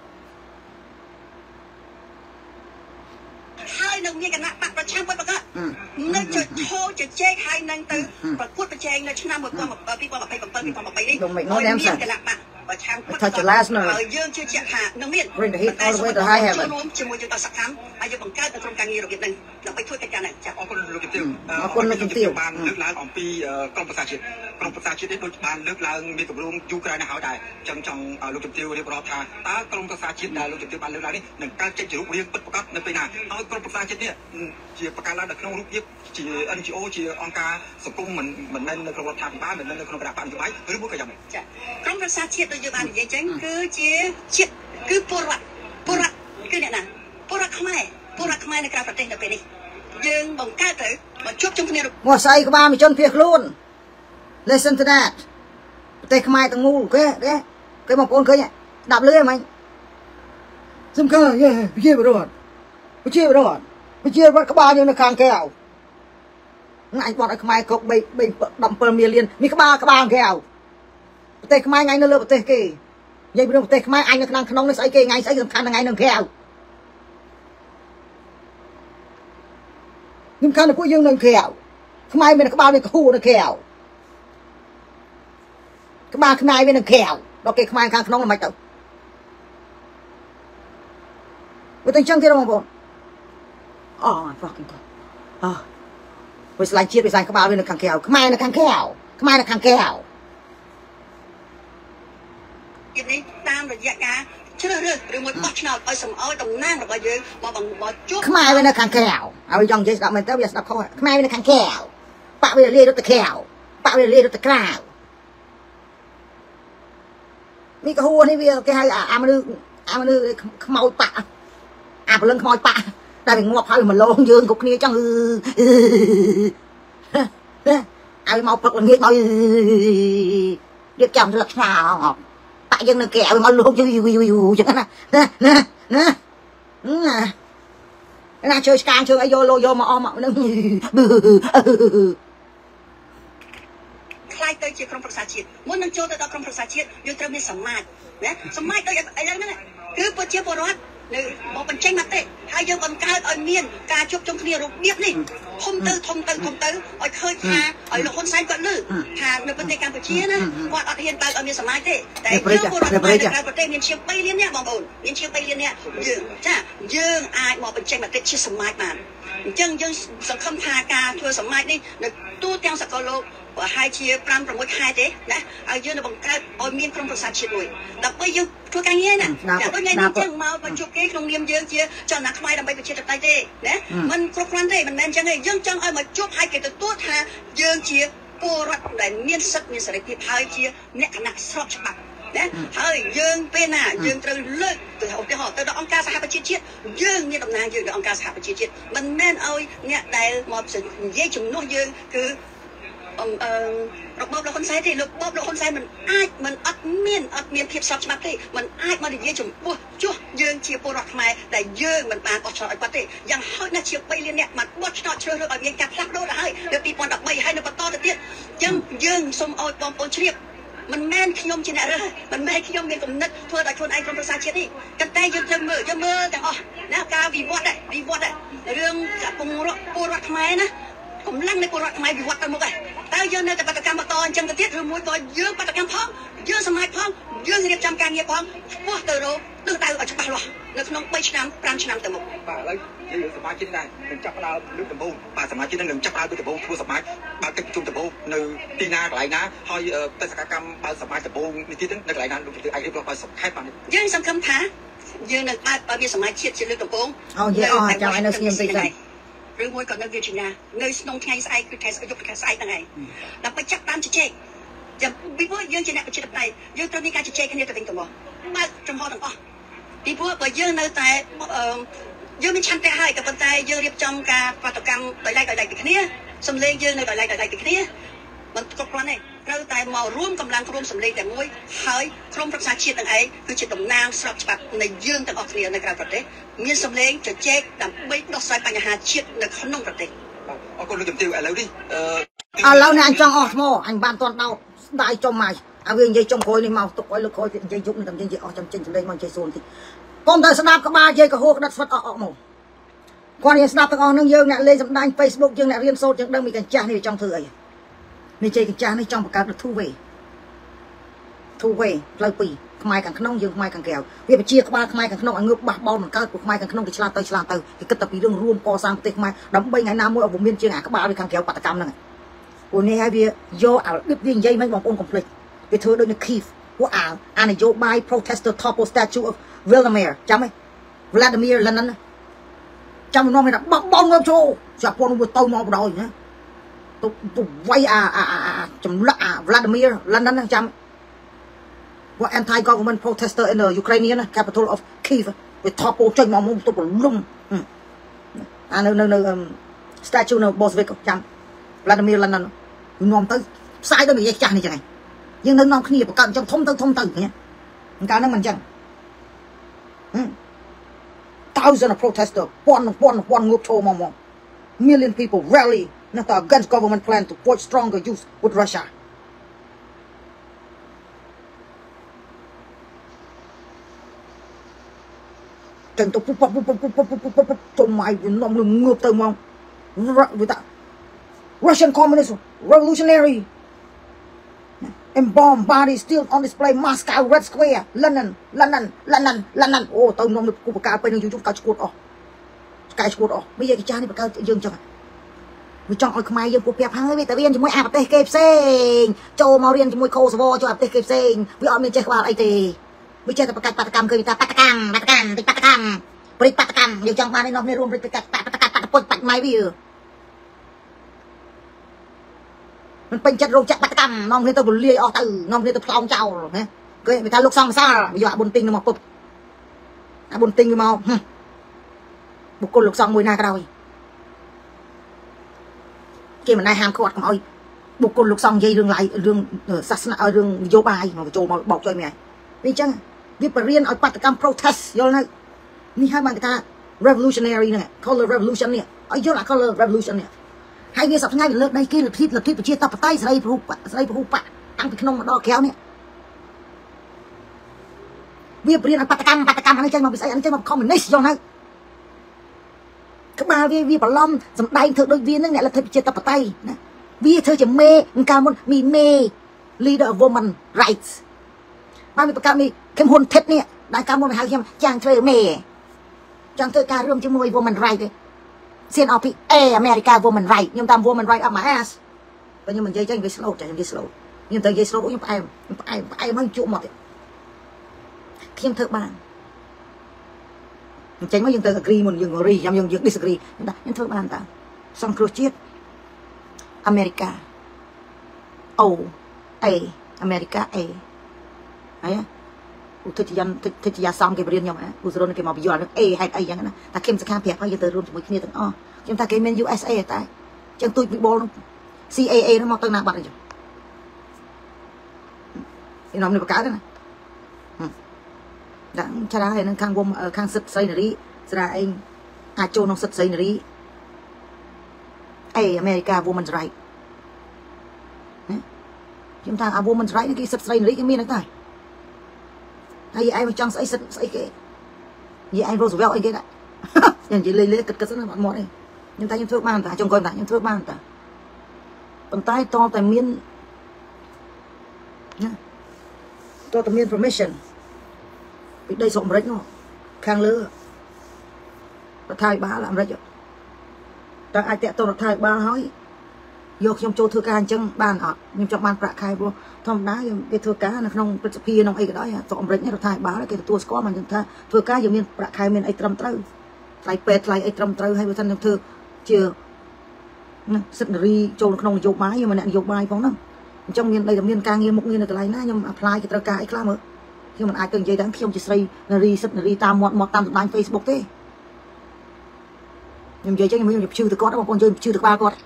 ហើយនឹងមានគណៈបកប្រឆាំងពិតប្រាកដនៅជឈោជជែកហើយនឹងទៅប្រកួតប្រជែងនៅឆ្នាំ2027 2027នេះមានគណៈបក ប្រឆាំងពិតប្រាកដហើយយើងជឿជាក់ថានឹងមាន Bring the heat all the way to high heaven រួមជាមួយយើងដល់សកម្មហើយយើងបង្កើតនៅក្រុមការងាររបៀបនេះដើម្បីធ្វើកិច្ចការនេះចា៎អរគុណលោកជំទាវអរគុណលោកជំទាវបានលើកឡើងអំពីក្រមប្រសាជាតិក្រមប្រសាជាតិនេះដូចបានលើកឡើងមានគម្រោងយូរក្រោយណាស់ហើយដែរចឹងចង់លោកជំទាវរៀបរាប់ថាតើក្រមប្រសាជាតិដែលលោកជំទាវបានលើកឡើងនេះនឹងកើតចេញជារូបរាងពិតប្រាកដនៅពេលណាហើយក្រមប្រសាជាតិនេះជាបង្កើតឡើងនៅក្នុងរូបភាពជា NGO ជាអង្គការសង្គមមិនមិនមែននៅក្នុងរដ្ឋាភិបាលមិនមែននៅក្នុងគណៈបកនយោបាយឬមួយក៏យ៉ាងម៉េចចាក្រមប្រសាជាតិដូចយើងបាននិយាយចឹងគឺជាជាតិគឺពលរដ្ឋពលរដ្ឋគឺអ្នកណាពលរដ្ឋខ្មែរពលរដ្ឋខ្មែរនៅក្រៅប្រទេសនៅពេលនេះយើងបង្កើតទៅមកជួបជុំគ្នាមកស្អីក្បាលមួយជនភៀសខ្លួន Listen to that ប្រទេសខ្មែរទាំងមូលគេគេគេបងប្អូនឃើញស្ដាប់លឺហ្មងសំខាន់យេវិជាបរដ្ឋវិជាបរដ្ឋវិជាបរដ្ឋក្បាលយើងនៅខាងកែវអញបត់ឲ្យខ្មែរគ្រប់3 17មាលានមានក្បាលក្បាលកែវ ប្រទេសខ្មែរថ្ងៃនៅលើប្រទេសគេនិយាយពីប្រទេសខ្មែរអញនៅក្នុងក្នុងនេះស្អីគេថ្ងៃស្អីសំខាន់ថ្ងៃនឹងកែវខ្ញុំខាងពួកយើងនៅក្រៅខ្មែរមានក្បាលវាកហួរនៅក្រៅក្បាលខ្មែរវានៅក្រៅដល់គេខ្មែរខាងក្នុងមិនទៅវាទៅចឹងទៀតបងប្អូនអូ fucking god អូវាស្លាញ់ជាតិវាស្លាញ់ក្បាលវានៅខាងក្រៅខ្មែរនៅខាងក្រៅខ្មែរនៅខាងក្រៅ នេះតាមរយៈការជ្រើសរើសឬមួយបោះឆ្នោតឲ្យសំអល់តំណាងរបស់យើងមកមកជួបខ្មែរវានៅខាងក្រៅហើយចង់និយាយស្ដាប់មែនតើវាស្ដាប់ខុសខ្មែរវានៅខាងក្រៅបាក់វាលាយរត់ទៅក្រៅបាក់វាលាយរត់ទៅក្រៅនេះក៏ហួរនេះវាគេហៅអាមនុស្សអាមនុស្សខ្មោចបាក់អាព្រលឹងខ្មោចបាក់តែវាងាប់ហើយមកលងយើងគ្រប់គ្នាចឹងឲ្យមកព្រឹកល្ងាចមករៀបចំស្លឹកឆ្នោបា ក់យើងនៅក្រៅមកលោកយូយូយូចឹងណាណាណាណាណាជួយស្កាងជួយឲ្យយកលោយកមកអស់មកនឹងខ្លាយទៅជាក្រុមប្រឹក្សាជាតិមុននឹងចូលទៅដល់ក្រុមប្រឹក្សាជាតិយើងត្រូវមានសមាជណាសមាជដូចឥឡូវហ្នឹងគឺប្រជាពលរដ្ឋ នៅមកបញ្ចេញមតិហើយយើងបង្កើតឲ្យមានការជួបជុំគ្នារបៀបនេះធំទៅធំទៅធំទៅឲ្យឃើញថាឲ្យលោកហ៊ុនសែនគាត់លើថានៅប្រទេសកម្ពុជាណាគាត់អត់ហ៊ានបើកឲ្យមានសមាជទេតែយើងពលរដ្ឋខ្មែរនៅក្រៅប្រទេសមានជាង3លាននាក់បងប្អូនមានជាង3លាននាក់យើងចាយើងអាចមកបញ្ចេញមតិជាសមាជបានអញ្ចឹងយើងសង្ឃឹមថាការធ្វើសមាជនេះនៅទូទាំងសកលលោក ប្រហែលជា5 6ខែទេណាហើយយើងនឹងបង្កើតឲ្យមានក្រុមប្រឹក្សាជាតិមួយដើម្បីយើងធ្វើការងារណាតែដូចថ្ងៃនេះចឹងមកបញ្ជុកគេក្នុងនាមយើងជាចលនាខ្មែរដើម្បីប្រជាធិបតេយ្យទេណាมันគ្រប់គ្រាន់ទេមិនមែនចឹងទេយើងចង់ឲ្យមកជួបឲ្យគេទទួលថាយើងជាពលរដ្ឋដែលមានសិទ្ធិមានសេរីភាពហើយជាអ្នកគណៈស្របច្បាប់ណាហើយយើងពេលណាយើងត្រូវលើកទៅឧទាហរណ៍ទៅដល់អង្គការសហប្រជាជាតិយើងមានតំណែងយើងដល់អង្គការសហប្រជាជាតិមិនមែនឲ្យអ្នកដែលមកនិយាយជំនួសយើងគឺអឺ របបលោកហ៊ុនសែនទេលោកបបលោកហ៊ុនសែនមិនអាចមិនអត់មានអត់មានភាពស្របច្បាប់ទេមិនអាចមកនិយាយចំពោះចុះយើងជាពលរដ្ឋខ្មែរដែលយើងមិនបានបោះឆ្នោតឲ្យគាត់ទេយ៉ាងហោចណាស់ជា3លានអ្នកមកបោះឆ្នោតជ្រើសរើសឲ្យមានការផ្លាស់ប្ដូរទៅហើយនៅ2013ហើយនៅបន្តទៅទៀតអញ្ចឹងយើងសូមឲ្យបងប្អូនជ្រាបមិនមែនខ្ញុំជាអ្នករើសមិនមែនខ្ញុំមានគំនិតធ្វើដល់ខ្លួនឯងក្រុមប្រសាជាតិនេះប៉ុន្តែយើងត្រូវមើលយើងមើលទាំងអស់ណាការវិវត្តដែរវិវត្តដែររឿងកំពុងរកពលរដ្ឋខ្មែរណា កម្លាំងនៃពលរដ្ឋខ្មែរវិវត្តទៅមុខហើយតើយើងនៅតែបដកម្មបន្តអញ្ចឹងទៅទៀតឬមួយក៏យើងបដកម្មផងយើងសមាជផងយើងរៀបចំការងារផងឆ្ពោះទៅរកទិសដៅឲ្យច្បាស់លាស់នៅក្នុង3ឆ្នាំ5ឆ្នាំទៅមុខបាទឥឡូវយើងសមាជិកដែរនឹងចាប់ផ្ដើមលើកដំបូងបាទសមាជិកនឹងចាប់ផ្ដើមលើកដំបូងធ្វើសមាជបើកកិច្ចប្រជុំដំបូងនៅទីណាកន្លែងណាហើយបេសកកម្មបើកសមាជដំបូងនេះទៀតនៅកន្លែងណាលោកជំទាវអាចរៀបរាប់ឲ្យសុខែបាទយើងសង្ឃឹមថាយើងនឹងបើកបើមានសមាជិកជាលើកដំបូងអូយអស់ចាំឲ្យនៅស្ងៀមតិចដែរ ឬមួយក៏នៅវិទ្យានៅក្នុងថ្ងៃស្អែកគឺថ្ងៃស្អែកយប់ថ្ងៃស្អែកហ្នឹងឯងដើម្បីចាប់តាមជជែកចាំពីព្រោះយើងជាអ្នកប្រជាធិបតេយ្យយើងត្រូវមានការជជែកគ្នាទៅវិញទៅមកបើកចំហទាំងអស់ពីព្រោះបើយើងនៅតែអឺយើងមានឆន្ទៈហើយក៏ប៉ុន្តែយើងរៀបចំការបដកម្មដោយឡែកដោយឡែកពីគ្នាសំលេងយើងនៅដោយឡែកដោយឡែកពីគ្នាមិនគ្រប់គ្រាន់ទេ ត្រូវតែមករួមកម្លាំងរួមសម្លេងតែមួយហើយក្រុមប្រឹក្សាជាតិទាំងឯងគឺជាតំណាងស្របច្បាប់នៃយើងទាំងអស់គ្នានៅក្រៅប្រទេសមានសម្លេងជជែកដើម្បីដោះស្រាយបញ្ហាជាតិនៅក្នុងប្រទេសអរគុណលោកជំទាវឥឡូវនេះអឺឥឡូវនេះអញចង់អស់ថ្មអញបានតន់ដោតស្ដាយចំមកឲ្យវានិយាយចំក្រោយនេះមកទុកឲ្យលោកក្រោយនិយាយយុគនេះតែនិយាយអស់ចំចេញសម្លេងមកនិយាយសួនតិចកុំតែស្ដាប់ក្បាលនិយាយកុហកក្តាត់ស្វិតអស់អស់មកគាត់និយាយស្ដាប់ទាំងអស់នឹងយើងអ្នកលេងសម្ដាញ Facebook យើងអ្នករៀនសូត្រយើងដឹងមីកញ្ចាស់នេះចង់ធ្វើអី នេះជ័យកញ្ចាស់នេះចង់បង្កើត two way two way ផ្លូវពីរខ្មែរខាងក្នុងយើងខ្មែរខាងក្រៅវាបជាក្បាលខ្មែរខាងក្នុងឲ្យងើបបះបោលបង្កើតពួកខ្មែរខាងក្នុងគេឆ្លាតទៅឆ្លាតទៅគេគិតតែពីរឿងរួមកសាងប្រទេសខ្មែរដើម្បីថ្ងៃណាមួយឲ្យមានជាងអាក្បាលវាខាងក្រៅបដកម្មហ្នឹងពួកនេះហើយវាយកអារបៀបវានិយាយមិនបងប្អូនកុំភ្លេចវាធ្វើដូចនៅ Kiev ពួកអាអានយោបាយ protester topple statue of Vladimir ចាំទេ Vladimir Lenin ចាំនាំឲ្យបោះបោងងើបចូលជប៉ុនវាទៅមកបដ ாய் ណា ទៅទៅវាយអាអាចម្លាក់អា Vladimir Lenin ហ្នឹងចាំពួក anti government protester in the Ukrainian capital of Kiev វា topple ចេញមកមកទៅប្រលំអានៅនៅនៅ statue នៅ Bolshevik ចាំ Vladimir Lenin នាំទៅផ្សាយដូចនិយាយចាស់នេះចឹងឯងយើងនៅនាំគ្នាបង្កើតអញ្ចឹងធំទៅធំទៅនេះកាលហ្នឹងមិនអញ្ចឹង thousand of protester ពាន់ពាន់ពាន់ងើបចូលមកមក million people rally Not against government plan to forge stronger use with Russia ចឹងទៅពុបពុបពុបពុបពុបពុបពុបទៅមកវានាំលងើបទៅមកវាតា Russian communist revolutionary embalmed body still on display Moscow Red Square London London London London អូទៅនំគូបកាពេលនឹងយូរកៅឈួតអស់កៅឈួតអស់មិនយាយចាស់នេះបកៅយើងចឹង វាចង់ឲ្យខ្មែរយើងពួកពាក់ហើយវាតែរៀនជាមួយអាប្រទេសគេផ្សេងចូលមករៀនជាមួយកូសវចូលអាប្រទេសគេផ្សេងវាអត់មានចេះក្បាលអីទេវាចេះតែបកាច់បដកម្មឃើញថាបដកម្មបដកម្មតិចបដកម្មព្រិចបដកម្មយើងចង់បានឯនោះគ្នារួមព្រិចបដកម្មបដកម្មបដពុចបាច់ម៉ៃវាมันពេញចិត្តរោងចក្របដកម្មនាំគ្នាទៅរលាយអស់ទៅនាំគ្នាទៅផ្លោងចោលណាគេវាថាលោកសំសាលវាយកអាបុនទិញមកពុបអាបុនទិញវាមកបុគ្គលលោកសំមួយណាក្រោយ គេមិនណែហាមគាត់កុំអោយបុគ្គលលោកសំនិយាយរឿងឡៃរឿងសាសនារឿងនយោបាយមកចូលមកបោកចុយមែនវាអញ្ចឹងវាបរៀនឲ្យបដកម្ម protest យល់នៅនេះហើយបានគេថា revolutionary ហ្នឹង color revolution នេះឲ្យយល់អា color revolution នេះហើយវាសប្តាហ៍លើកដៃគេលទ្ធិលទ្ធិប្រជាធិបតេយ្យស្រីព្រោះស្រីព្រោះបកតាំងពីក្នុងមកដល់ក្រៅនេះវាព្រៀនបដកម្មបដកម្មហ្នឹងចេញមកពីស្អីហ្នឹងចេញមក communist យកទៅ ក្បាលវាវាបន្លំសំដែងធ្វើដូចវានឹងអ្នកលទ្ធិប្រជាធិបតេយ្យណាវាធ្វើជាមេកាលមុនមីមេ leader of women rights បានមានប្រកាសនេះគឹមហ៊ុនថិតនេះដែលកាលមុនហៅខ្ញុំចាំងធ្វើមេចង់ធ្វើការរួមជាមួយ women right ទេសៀនអពីអេអាមេរិកា women right ខ្ញុំតាម women right up my ass បើខ្ញុំមិននិយាយចឹងវា slow ចាខ្ញុំនិយាយ slow ខ្ញុំទៅនិយាយ slow ខ្ញុំផ្អែមផ្អែមផ្អែមហើយជក់មកទៀតខ្ញុំធ្វើបាន អញ្ចឹងមកយើងទៅ agree មុនយើង agree ខ្ញុំយើង disagree ខ្ញុំធ្វើបានតើសង្គ្រោះជាតិអាមេរិកា O A អាមេរិកា A ហើយឧទិយនទិយាសំគេបរៀនខ្ញុំឧសរុនគេមកបយល់នឹង A ហេតុអីយ៉ាងណាតែគឹមសខាប្រាប់ហើយយើងទៅរួមជាមួយគ្នាទាំងអស់ខ្ញុំថាគេមាន USA តែចឹងទូចពីបល CAA នោះមកទៅណាបាត់អញ្ចឹងខ្ញុំនេះបកកើតណា ដាក់ច្រាហើយនឹងខាងវមខាងសិទ្ធស្រីនារីស្រាឯងអាចចូលក្នុងសិទ្ធស្រីនារីអេអាមេរិកា women's right ខ្ញុំថាអា women's right គេសិទ្ធស្រីនារីគេមានហ្នឹងតែហើយឯងមកចង់ស្អីសិទ្ធស្អីគេនិយាយឯង Roosevelt អីគេដែរខ្ញុំនិយាយលេលេគិតគិតសិនអត់មកទេខ្ញុំថាខ្ញុំធ្វើបានតាចុងក្រោយតាខ្ញុំធ្វើបានតាប៉ុន្តែតតែមានណាតតែមាន permission ពីដីស្រុកអាមេរិកនោះខាងលើរដ្ឋាភិបាលអាមេរិកតើអាចតាក់ទងរដ្ឋាភិបាលហើយយកខ្ញុំចូលធ្វើការអញ្ចឹងបានអត់ខ្ញុំចង់បានប្រាក់ខែព្រោះធម្មតាយើងគេធ្វើការនៅក្នុងព្រឹទ្ធសភាក្នុងអីក៏ដោយស្រុកអាមេរិកនេះរដ្ឋាភិបាលគេទទួលស្គាល់មកយើងថាធ្វើការយើងមានប្រាក់ខែមានអីត្រឹមត្រូវថ្លៃពេទ្យថ្លៃអីត្រឹមត្រូវហើយបើមិនយើងធ្វើជាណាសិទ្ធិនារីចូលក្នុងនយោបាយយើងមិនអ្នកនយោបាយផងហ្នឹងអញ្ចឹងមានដីតែមានការងារមុខងារនៅកន្លែងណាខ្ញុំ apply គេត្រូវការអីខ្លះមើល ខ្ញុំមិនអាចទៅនិយាយថាខ្ញុំជាស្រីនារីសិទ្ធិនារីតាមមាត់មាត់តាមបណ្ដាញ Facebook ទេខ្ញុំនិយាយចឹងខ្ញុំខ្ញុំជឿទៅគាត់បងប្អូនយើងជឿទៅក្បាលគាត់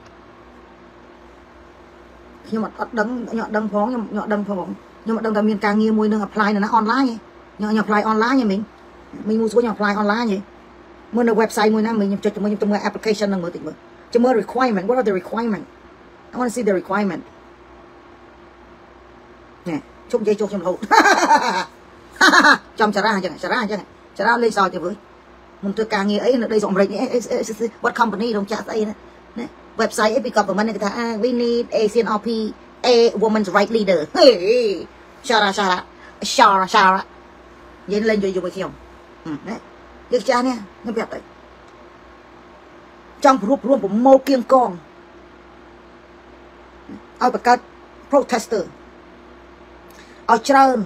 ខ្ញុំអត់អត់ដឹងខ្ញុំអត់ដឹងផងខ្ញុំខ្ញុំអត់ដឹងផងខ្ញុំអត់ដឹងថាមានការងារមួយនឹង apply នៅណា online ខ្ញុំខ្ញុំ apply online ហ៎មីងមីងមួយសួរខ្ញុំ apply online ហ៎មើលនៅ website មួយណាមីងខ្ញុំចុចជាមួយខ្ញុំទៅមើល application ហ្នឹងមើលតិចមើលចាំមើល requirement what are the requirement I want to see the requirement ណែជុំនិយាយចុះខ្ញុំរហូត ចំចារាអញ្ចឹងចារាអញ្ចឹងចារាលេខសោទៅវើមិនធ្វើការងារអីនៅដីស្រុកអាមេរិកនេះ what company រោងចក្រស្អីណាណា website អីពី government គេថា we need Asian RP a woman's right leader ហេចារាចារាចារាចារាយើងលេងយកយកខ្ញុំណាយើងចាស់នេះខ្ញុំប្រាប់ទៅចង់រួបរวมប្រមូលគៀងកងឲ្យបង្កើត protester ឲ្យច្រើន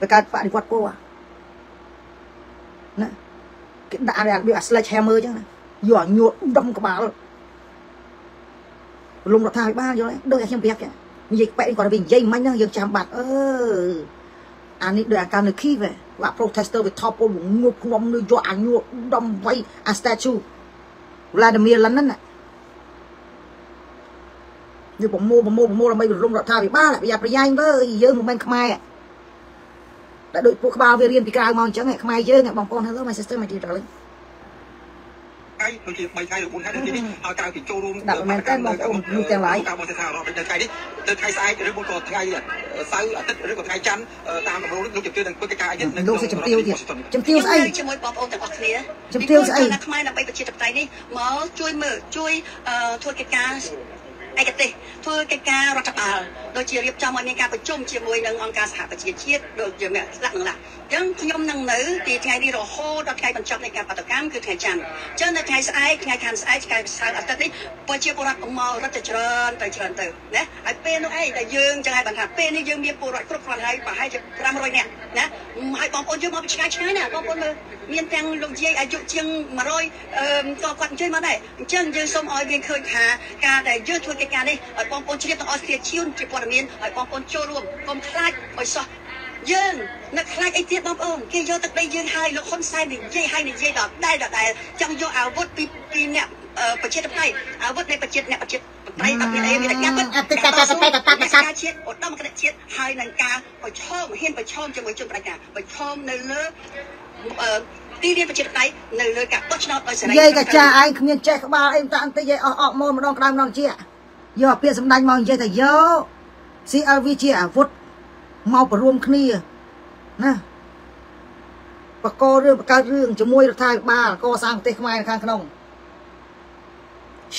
បង្កើតបដិវត្តគោណាគេដាក់របៀបអា sledge hammer អញ្ចឹងណាយកញួតដុំក្បាលលំរដ្ឋាភិបាលយល់ទេដូចខ្ញុំប្រាប់ចឹងនិយាយបែកគាត់វិញនិយាយមិញហ្នឹងយើងចាំបាត់អឺអានេះដូចអាកាលនៅ Kiev បាទ protester វាថប់ពលងួបខ្ញុំនៅយកអាញួតដុំវៃអា statue Vladimir Lenin ណាយើងប្រមូលប្រមូលប្រមូលដើម្បីរំរដ្ឋាភិបាលប្រយ័ត្នប្រយែងទៅយើងមិនមែនខ្មែរ តែដូចពួកក្បាលវារៀនពីក្រៅមកអញ្ចឹងខ្មែរយើងបងប្អូន Hello my sister my dear darling ថ្ងៃដូចជា3ថ្ងៃឬ4ថ្ងៃដូចនេះឲ្យក្រៅពីចូលរួមដាក់មែនតើបងប្អូននោះទាំងឡាយការបោះសារដ្ឋនៅថ្ងៃនេះទៅថ្ងៃស្អែកឬមួយក៏ថ្ងៃសៅរ៍អាទិត្យឬក៏ថ្ងៃច័ន្ទតាមកម្រងនេះលោកជំទាវនឹងធ្វើកិច្ចការអីទៀតលោកសិជំទាវទៀតជំទាវស្អីជាមួយបងប្អូនទាំងអស់គ្នាជំទាវស្អីពីខ្មែរដើម្បីប្រជាធិបតេយ្យនេះមកជួយមើលជួយធ្វើកិច្ចការ ឯកទេសធ្វើកិច្ចការរដ្ឋបាលដូចជារៀបចំឲ្យមានការប្រជុំជាមួយនឹងអង្គការសហប្រជាជាតិដូចជាអ្នកស្លាក់នឹងឡាអញ្ចឹងខ្ញុំនឹងនៅពីថ្ងៃនេះរហូតដល់ថ្ងៃបញ្ចប់នៃការបដកម្មគឺថ្ងៃច័ន្ទអញ្ចឹងនៅថ្ងៃស្អែកថ្ងៃខាងស្អែកថ្ងៃសៅរ៍អាទិត្យនេះប្រជាពលរដ្ឋមករត់ទៅច្រើនទៅច្រើនទៅណាហើយពេលនោះឯងដែលយើងចឹងហើយបានថាពេលនេះយើងមានពលរដ្ឋគ្រប់គ្រាន់ហើយប្រហែលជា500នាក់ណាហើយបងប្អូនយើងមកពីឆ្ងាយឆ្ងាយណាបងប្អូនមើលមានទាំងលោកយាយអាយុជាង100អឺក៏គាត់អញ្ជើញមកដែរអញ្ចឹងយើងសូមឲ្យមានឃើញថាការដែលយើងធ្វើកិច្ចការនេះឲ្យបងប្អូនជ្រាបទាំងអស់គ្នាឈៀនជាព័ត៌មានឲ្យបងប្អូនចូលរួមកុំខ្លាចឲ្យសោះយើងនឹកខ្លាចអីទៀតបងប្អូនគេយកទឹកដីយើងហើយលោកហ៊ុនសែននិយាយហើយនិយាយដល់ដែរដល់ចង់យកអាវុធពីពីអ្នកប្រជាធិបតេយ្យអាវុធនៃប្រជាអ្នកប្រជាប្រៃអត់មានអីមានតែការពិតអតិតតតតតតតជាតិឧត្តមគណៈជាតិហើយនឹងការប្រឈមហ៊ានប្រឈមជាមួយជនប្រជាប្រឈមនៅលើទីលានប្រជាធិបតេយ្យនៅលើការបោះឆ្នោតដោយសេរីយាយកាចាឯងគ្មានចេះក្បាលអីតាំងតិចឯងអស់អក់មកម្ដងក្រោយម្ដងជា យកអាពាក្យសម្ដាញ់មកនិយាយថាយក CLV ជាអាវុធមកបរួមគ្នាណាបករឿងបង្កើតរឿងជាមួយរដ្ឋាភិបាលកសាងប្រទេសខ្មែរនៅខាងក្នុង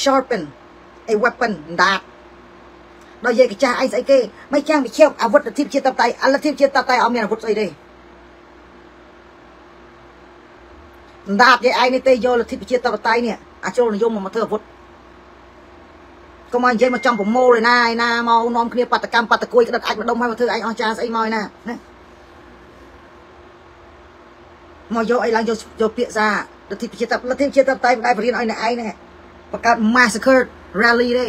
sharpen a weapon ដាតដល់យាយកចាស់អីស្អីគេមិនចាំវិជាអាវុធលទ្ធិជាតិតបតៃអលទ្ធិជាតិតបតៃអត់មានអាវុធស្អីទេដាតយាយឯងនេះទេយកលទ្ធិជាតិតបតៃនេះអាជ្រុលនិយមមកធ្វើអាវុធ កុំមកនិយាយមកចំប្រមូលឯណាឯណាមកនាំគ្នាបដកម្មបដគួយក្តិតអាចម្ដុំឲ្យមកធ្វើឯងអស់ចាស្អីមកឯណាណាមកយកអីឡើងយកយកពាក្យសារលទ្ធិជាតិលទ្ធិជាតិតបតៃមិនដែលបរៀនឲ្យអ្នកឯងហ្នឹងបង្កើត massacre rally ទេ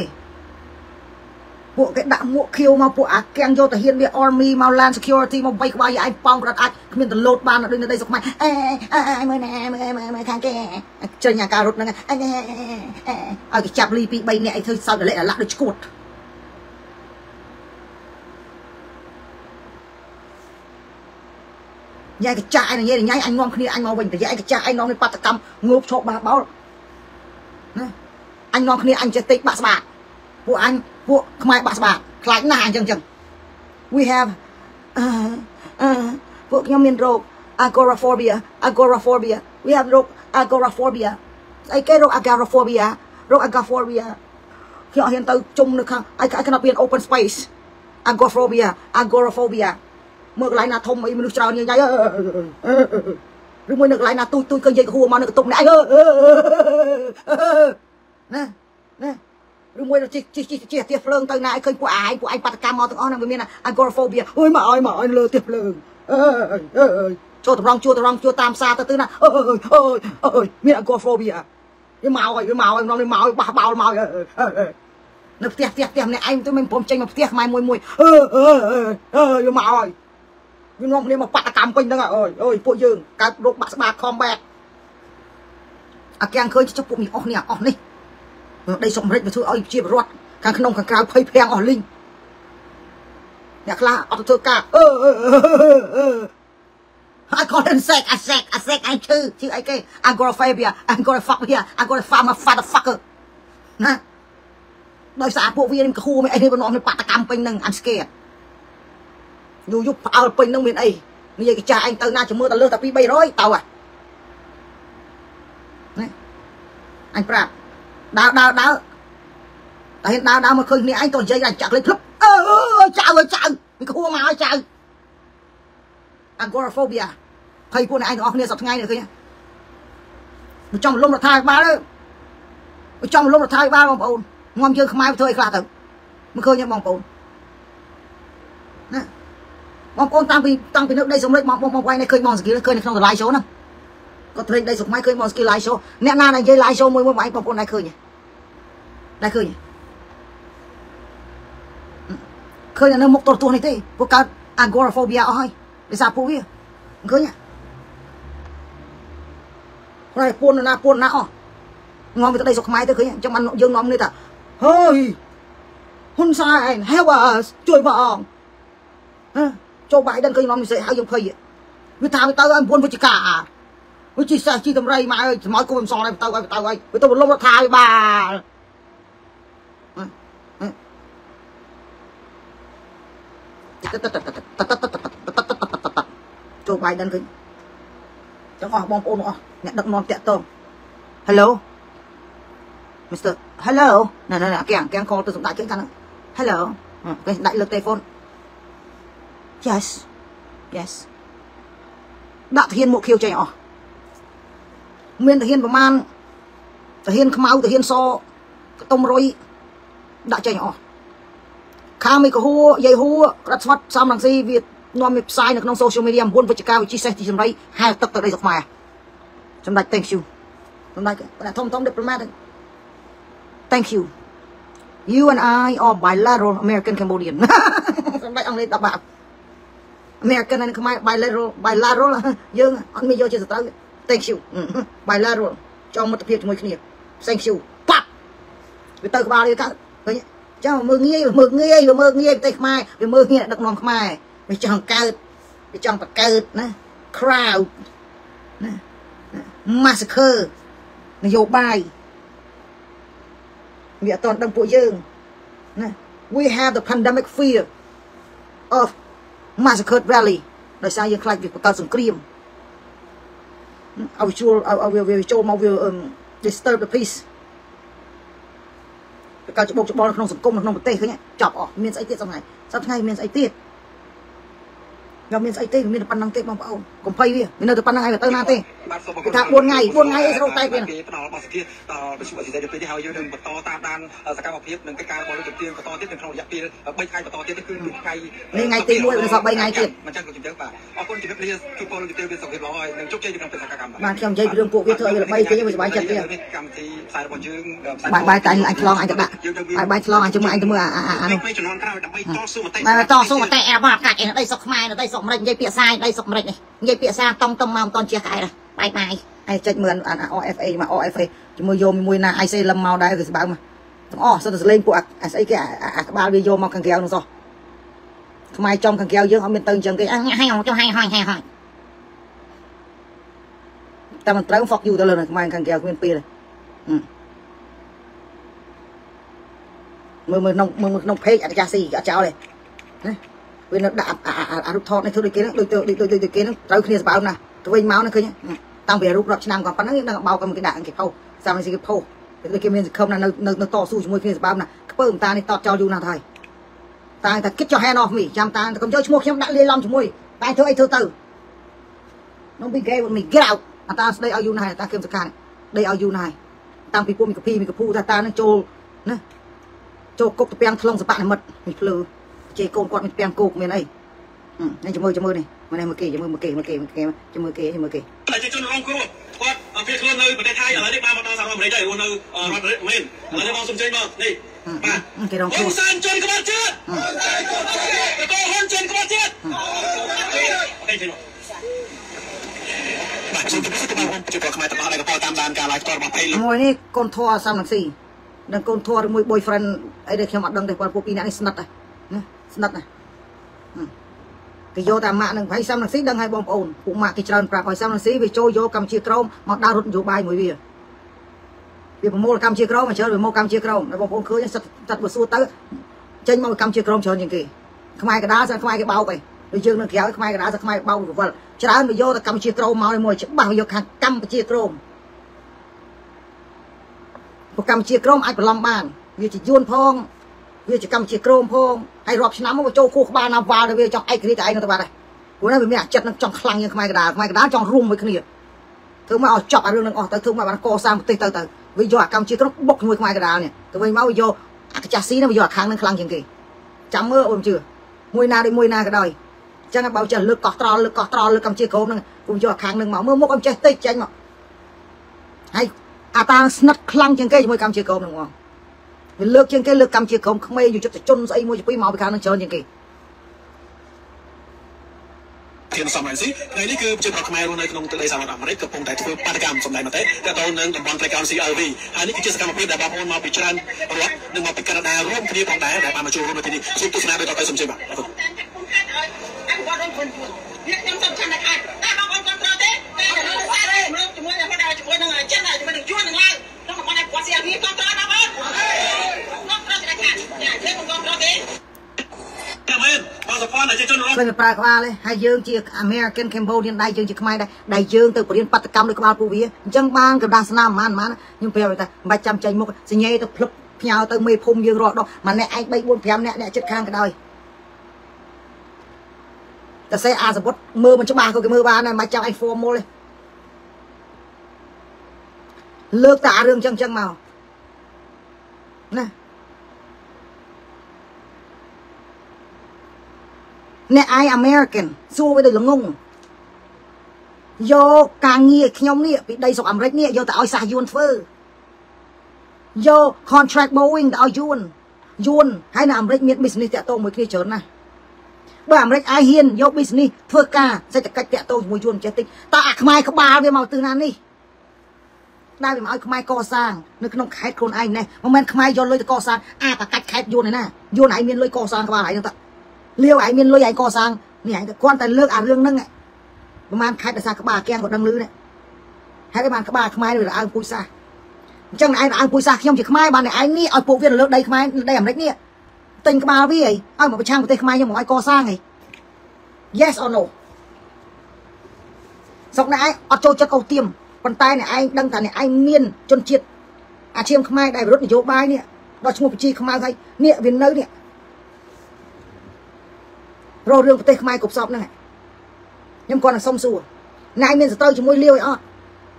ពួកគេដាក់មួកខៀវមកពួកអាកាំងយកទៅហ៊ានវា army មក land security មកបីក្បាលឲ្យប៉ោងប្រត់អាចគ្មានទៅលោតបានដូចនៅដីសុខខ្មែរអេអេមើលណាមើលមើលខាងគេចេញអាការរត់ហ្នឹងអេឲ្យគេចាប់លីពី3នាក់ឲ្យធ្វើសោតរលាក់រលាក់ដូចឈួតញ៉ៃកចាក់ឯងនិយាយញ៉ៃអញងំគ្នាអញមកវិញតែញ៉ៃកចាក់ឯងនាំនេះបាតកម្មងើបឈប់បះបោលណាអញនាំគ្នាអញចេះតិចបាក់ស្បាពួកអញ ពួកខ្មែរបាក់ស្បាខ្លាចណាស់អញ្ចឹងចឹង we have អឺអឺពួកខ្ញុំមានរោគ agoraphobia agoraphobia we have រោគ agoraphobia ស្អីគេរោគ agoraphobia រោគ agoraphobia ខ្ញុំអត់ហ៊ានទៅជុំនៅខាង I cannot be in open space agoraphobia agoraphobia មើលកន្លែងណាធំអីមនុស្សច្រើនញ៉ៃឬមួយនៅកន្លែងណាទូចទូចឃើញនិយាយកហួរមកនៅកតុកនេះអីណាណា ឬមួយជីជីជីជីទៀភ្លើងទៅណាឲ្យឃើញពួកអាយពួកឯងបាតកម្មមកទាំងអស់ហ្នឹងវាមាន agoraphobia អើយមកឲ្យមកឲ្យលើទៀភ្លើងអើយអើយចូលតម្រង់ជួតម្រង់ជួតាមផ្សារទៅទៅណាអើយអើយអើយមាន agoraphobia វាមកឲ្យវាមកឲ្យនាំនេះមកឲ្យបះបោលមកនៅផ្ទះផ្ទះផ្ទះម្នាក់ឯងទៅមិនព្រមចេញមកផ្ទះខ្មែរមួយមួយអើយអើយអើយវាមកឲ្យវានាំគ្នាមកបាតកម្មពេញហ្នឹងអើយអើយពួកយើងកើតរោគបាក់ស្បា combat អាកាំងឃើញចុះពួកនេះអស់នេះអស់នេះ ដីសុកអាមេរិកវាធ្វើឲ្យជារដ្ឋខាងក្នុងខាងក្រៅភ័យភាំងអស់លីងអ្នកខ្លះអត់ធ្វើការអឺអឺ I call him sick I sick I sick អញឈឺឈឺអីគេ agoraphobia agoraphobia agoraphobia motherfucker ណាដោយសារពួកវានឹងកហួរមិនអីនេះបំណងនេះបាតកម្មពេញនឹង I'm scared យូរយប់ផ្អើលពេញនឹងមានអីនិយាយកចាស់ឯងទៅណាជំរឿតែលើសតែ2 300ទៅហ่ะណាអញប្រាប់ ដើរដើរដើរតែដើរដើរមកឃើញគ្នាឯងទៅនិយាយតែចាក់លេភ្លឹបអើចៅអើចៅវាគួរមកឲ្យចៅ agoraphobia ភ័យពួកអ្នកឯងទាំងអស់គ្នាសប្តាហ៍ថ្ងៃនេះឃើញមកចំលំរដ្ឋាភិបាលមកចំលំរដ្ឋាភិបាលបងប្អូនងំយើងខ្មែរធ្វើអីខ្លះទៅមកឃើញបងប្អូនណាបងប្អូនតាំងពីតាំងពីនៅដីសម្លេចបងបងបងវាយនេះឃើញបងសគីឃើញនៅក្នុង live show ហ្នឹង គាត់ត្រេកដីសុខខ្មែរឃើញបងស្គី live show អ្នកណាដែលនិយាយ live show មួយមួយបងឯងបងប្អូនដែរឃើញដែរឃើញឃើញនៅមុខទូរទស្សន៍នេះទេពួកកើត agoraphobia អស់ហើយដោយសារពួកវាឃើញហើយពួនណាពួនណាអស់ងំទៅដីសុខខ្មែរទៅឃើញអញ្ចឹងបានយើងនាំនេះថាហើយហ៊ុនសែន help us ជួយបងចូលបាយដឹងឃើញនាំនេះស្អីហើយយើងភ័យវាថាវាទៅឲ្យ9វិជ្ជការ វាជីសេះជីតម្រៃមកឲ្យស្មោចគួរមិនសងឲ្យទៅឲ្យទៅឲ្យវាទៅលំរដ្ឋាភិបាលចូលបាយដឹងឃើញចង់អស់បងប្អូនអស់អ្នកដឹកនាំតាក់តង Hello Mr Hello ណែណែអាកាំងកាំង call ទៅសម្ដេចគេថា Hello គេសម្ដេចលើក telefone Yes Yes ដាក់ធានមកខៀវចេញអស់ មានទាហានប្រមាណទាហានខ្មៅទាហានសកតុំរុយដាក់ចេញអស់ខាងមីកហួរយាយហួរក្រាត់ស្វាត់សំរងស៊ីវានាំមានផ្សាយនៅក្នុង social media 9វិជ្ជការវិជីសេះទីសម្រីហែទឹកទៅដីស្រុកខ្មែរសម្ដេច thank you សម្ដេចធំធំ diplomat thank you you and I are bilateral American Cambodian សម្ដេចអង់គ្លេសដល់បាក់ American និងខ្មែរ bilateral bilateral យើងអត់មានយកជាសត្រូវ thank you bilateral ចង់មិត្តភាពជាមួយគ្នា thank you ប៉ាប់វាទៅក្បាលវាកើតឃើញចាំមើលងាយមើលងាយវាមើលងាយប្រទេសខ្មែរវាមើលងាយដឹកនាំខ្មែរវាចង់កើតវាចង់បង្កើតណា crowd ណា massacre នយោបាយវាអត់តដឹងពួកយើងណា we have the pandemic fear of massacre rally ដោយសារយើងខ្លាចវាបង្កើតសង្គ្រាម ឲ្យជួលឲ្យវាវាចូលមកវា disturb the peace ការច្បុកច្បល់ក្នុងសង្គមក្នុងប្រទេសឃើញចប់អស់មានស្អីទៀតសប្តាហ៍សប្តាហ៍មានស្អីទៀតខ្ញុំមានស្អីទេមានតែប៉ុណ្្នឹងទេបងប្អូន កុំភ័យវាមាននៅតែប៉ុណ្្នឹងហើយទៅណាទេបាទសូមអរគេគុណថា4ថ្ងៃ4ថ្ងៃអីស្រូបតែវាគេផ្ដល់បទសភាដល់វិទ្យុអសីសេរីទៅហើយយើងនឹងបន្តតាមដានសកម្មភាពនិងកិច្ចការរបស់លោកជំទាវបន្តទៀតនៅក្នុងរយៈពេល3ថ្ងៃបន្តទៀតគឺថ្ងៃនេះថ្ងៃទី1និងសប្តាហ៍3ថ្ងៃទៀតមិនចឹងលោកជំទាវបាទអរគុណជំរាបលាគឺពលលោកជំទាវមានសុខភាពល្អហើយនឹងជោគជ័យនៅក្នុងបេសកកម្មបាទខ្ញុំនិយាយពីរឿងពួកវាធ្វើឲ្យវាល្បីពេញវាសុបាយចិត្តទៀតកម្មវិធីផ្សាយរបស់យើងបាយបាយតែអញឆ្លងអញទៅដាក់បាយបាយឆ្លងអញជាមួយអញទៅមើលអាអាអានោះពេលជំនាន់ក្រោយដើម្បីតស៊ូមតិបាទតស៊ូមតិអាបាកាច់ឯដីសុកខ្មែរនៅដីសុកអាមេរិកនិយាយពាក្យសាយដីសុកអាមេរិកនេះនិយាយពាក្យសាតុងតុងមកមិនតន់ជះក្អែដែរបាយបាយហើយចុចមើលអា OFA មក OFA ជាមួយយកមួយណា IC លឹមមកដែរគឺស្បើមកទាំងអស់សិនតែសលេងពួកអាស្អីគេអាក្បាលវាយកមកខាងក្រៅនោះសោះខ្មែរចំខាងក្រៅយើងអត់មានទៅអញ្ចឹងទេអញហើយចុះហើយហើយហើយហើយតែមិនត្រូវ fuck you ទៅលើខ្មែរខាងក្រៅគ្មានពេលទេមើលមើលក្នុងមើលក្នុង page អត់ចាស់ស៊ីអត់ចោលទេណា វានៅដាក់អារូបថតនេះធ្វើដូចគេហ្នឹងដូចដូចដូចគេហ្នឹងត្រូវគ្នាស្បើមណាទៅវិញមកហ្នឹងឃើញតាំងពីរូបរាប់ឆ្នាំក៏ប៉ុណ្ណឹងនឹងបោកគេដាក់គេផុសសាមស៊ីគេផុសដូចគេមានសង្ឃឹមណានៅនៅតស៊ូជាមួយគ្នាស្បើមណាខ្ពើមតានេះតតចោលយូរណាស់ទៅហើយតាតែគិតចុះ hand off me ចាំតាកុំយកឈ្មោះខ្ញុំដាក់លាយឡំជាមួយតែធ្វើអីធ្វើទៅ No be gay with me get out អាតាស្ដីឲ្យយូរណាស់តាគឹមសកាដីឲ្យយូរណាស់តាំងពីពួកមីកភីមីកភូតាតានឹងចូលណាចូលគុកទៅពាំងថ្លងសបនិមិត្តមានភ្លឺ ជេកូនគាត់មានពាំងគោកមានអីនេះជាមួយជាមួយនេះមកនេះមកគេជាមួយមកគេមកគេមកគេជាមួយគេជាមួយគេប្រជាជនរងគ្រោះគាត់អភិខ្លួននៅប្រទេសថៃឥឡូវនេះបានមកដល់សហរដ្ឋអាមេរិកហើយរស់នៅរដ្ឋអាមេរិកមែនឥឡូវបងសុំចេញមកនេះបាទគេរងហ៊ុគ្រោះនសែនជនក្បត់ជាតិប្រកបហ៊ុនជនក្បត់ជាតិអីចេញមកបាទជំរាបសួរបងប្អូនជាខ្មែរទាំងអស់ដែលកំពុងតាមដានការ live ផ្ទាល់របស់ពេញមួយនេះកូនធွာសំនឹងស៊ីនិងកូនធွာឬមួយ boyfriend អីដែលខ្ញុំអត់ដឹងទេព្រោះពួកពីរនាក់នេះស្និទ្ធណា ស្និទ្ធណាគេយកតែម៉ាក់នឹងហើយសំនឹងស៊ីដឹងឲ្យបងប្អូនពួកម៉ាក់គេច្រើនប្រាប់ឲ្យសំនឹងស៊ីវាចូលយកកម្ពុជាក្រមមកដើររត់នយោបាយមួយវាវាប្រមូលកម្ពុជាក្រមមកច្រើនវាមកកម្ពុជាក្រមដល់បងប្អូនឃើញសិតសិតបើសួរទៅចេញមកកម្ពុជាក្រមច្រើនជាងគេខ្មែរកដាលសិនខ្មែរគេបោកឯងដូចយើងនៅក្រៅខ្មែរកដាលសិនខ្មែរបោកវល់ច្រើនវាយកតែកម្ពុជាក្រមមកមួយច្បាស់វាយកខាងកម្ពុជាក្រមព្រោះកម្ពុជាក្រមអាចបន្លំបានវាជាយួនផង វាជាកម្ពុជាក្រមផងហើយរាប់ឆ្នាំមកចូលគោះក្បាលណាវ៉ាល់ទៅវាចង់ឯករាជ្យតែឯងទៅបាត់ហើយព្រោះនេះវាមានអាចិតនឹងចង់ខ្លាំងជាងខ្មែរកដាលខ្មែរកដាលចង់រួមមួយគ្នាធ្វើមកឲ្យចប់អារឿងនឹងអស់ទៅធ្វើមកបានកសាងប្រទេសទៅទៅវាយកអាកម្ពុជាក្រមបុកជាមួយខ្មែរកដាលនេះទៅវិញមកវាយកអាកាចាស៊ីនេះវាយកអាខាងនឹងខ្លាំងជាងគេចាំមើលអូនជឿមួយណាដូចមួយណាក៏ដោយអញ្ចឹងបើចេះលើកកោះត្រល់លើកកោះត្រល់លើកកម្ពុជាក្រមហ្នឹងគុំយកអាខាងនឹងមកមើលមុខអត់ចេះតិចចេញមកហើយអាតាស្និទ្ធខ្លាំងជាងគេជាមួយកម្ពុជាក្រមហ្នឹងហ្មង វាលើកជាងគេលើកកម្ពុជាក្រមក្មេងយុទ្ធជនស្អីមួយពីមកពីខាងនឹងច្រើនជាងគេធានសំរងស៊ីថ្ងៃនេះគឺប្រជាពលរដ្ឋខ្មែររស់នៅក្នុងទឹកដីសហរដ្ឋអាមេរិកកំពុងតែធ្វើបាតកម្មសម្ដែងមតិទាក់ទងនឹងតំបន់ Playground CLV ហើយនេះគឺជាសកម្មភាពដែលបងប្អូនមកពីច្រើនរដ្ឋនិងមកពីកាណាដារួមគ្នាផងដែរដែលបានមកចូលរួមនៅទីនេះសូមទស្សនាដោយតទៅសូមជម្រាបបាទអរគុណ ឃើញវាប្រើក្បាលទេហើយយើងជា American Cambodian ដែរយើងជាខ្មែរដែរដែលយើងទៅបរៀនបដកម្មដោយក្បាលពួកវាអញ្ចឹងបានកណ្ដាស់ស្នាមប៉ុន្មានប៉ុន្មានខ្ញុំប្រាប់ថាមិនបាច់ចាំចេញមុខសញ្ញេទៅភ្លឹបផ្ញើទៅមេភូមិយើងរកដងម្នាក់ឯង3 4 5នាក់អ្នកចិត្តខាងក៏ដោយតែសេអាសបុតមើលមិនច្បាស់ក៏គេមើលបានដែរមិនបាច់ចាំឯង formal ទេលើកតែអារឿងអញ្ចឹងអញ្ចឹងមកណា អ្នកឯង American សួរវាដូចល្ងងយកការងារខ្ញុំនេះពីដីស្រុកអាមេរិកនេះយកទៅឲ្យសាសយួនធ្វើយក contract Boeing ទៅឲ្យយួនយួនហើយនៅអាមេរិកមាន business តាក់ទងមួយគ្នាច្រើនណាស់បើអាមេរិកអាយហ៊ានយក business ធ្វើការសេដ្ឋកិច្ចតាក់ទងជាមួយយួនចេះតិចតើអាខ្មែរក្បាលវាមកទិសណានេះដែលវាមកឲ្យខ្មែរកសាងនៅក្នុងខេត្តខ្លួនឯងណេះមិនមែនខ្មែរយកលុយទៅកសាងអាតកាច់ខេត្តយួនឯណាយួនឯងមានលុយកសាងក្បាលឯងហ្នឹងតើ លាវឯងមានលុយឯងកសាងនេះឯងតែគាត់តែលើកអារឿងហ្នឹងប្រហែលខេត្តដោយសារក្បាលកៀងក៏ដឹងលឺនេះហើយបានក្បាលខ្មែរវាអើពុយសាសអញ្ចឹងឯងអើពុយសាសខ្ញុំជាខ្មែរបានឯងនេះឲ្យពួកវាលើកដីខ្មែរដីអាមេរិកនេះទិញក្បាលវាអីឲ្យមកប្រឆាំងប្រទេសខ្មែរខ្ញុំមកឲ្យកសាងអី Yes or no ស្រុកអ្នកឯងអត់ចូលចិត្តអូសទៀមប៉ុន្តែអ្នកឯងដឹងថាអ្នកឯងមានជនជាតិអាឈាមខ្មែរដែលវិរុទ្ធនយោបាយនេះដល់ឈ្មោះប្រជាខ្មៅហើយនេះវានៅនេះ រករឿងប្រទេសខ្មែរគ្រប់សពហ្នឹងខ្ញុំគាត់នឹងសុំសួរអ្នកឯងមានសត្រូវជាមួយលាវឯអត់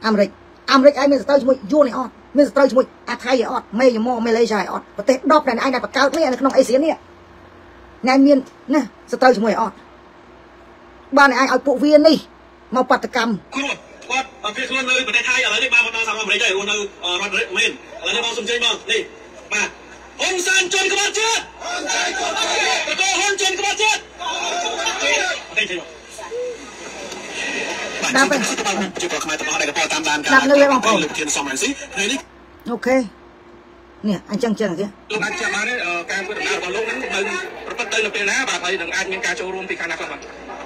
អាមេរិកអាមេរិកឯងមានសត្រូវជាមួយយួនឯអត់មានសត្រូវជាមួយអាថៃឯអត់មេយ៉ាម៉ូម៉ាឡេស៊ីឯអត់ប្រទេស10ដែលឯងដែលបង្កើតនេះនៅក្នុងអេស៊ាននេះអ្នកមានណាសត្រូវជាមួយឯអត់បានឯងឲ្យពួកវានេះមកបាតកម្មគ្រោះគាត់ភៀសខ្លួននៅប្រទេសថៃឥឡូវនេះបានមកដល់សហរដ្ឋអាមេរិកហើយរស់នៅរដ្ឋមែនឥឡូវនេះបងសុំចេញបងនេះបាទហ៊ុ នសែនជនក្បត់ជាតិហ៊ុនសែនជនក្បត់ជាតិតើហ៊ុនជនក្បត់ជាតិទេទេបាទទៅជាប្រខ្មែរទាំងអស់ដែលកំពុងតាមដានការលោកធានសំរងស៊ីថ្ងៃនេះអូខេនេះអញ្ចឹងចឹងទេលោកអាចចាំបានទេការធ្វើដំណើររបស់លោកហ្នឹងនៅប្រព្រឹត្តទៅនៅពេលណាបាទហើយនឹងអាចមានការចូលរួមពីខាងណាខ្លះបាទ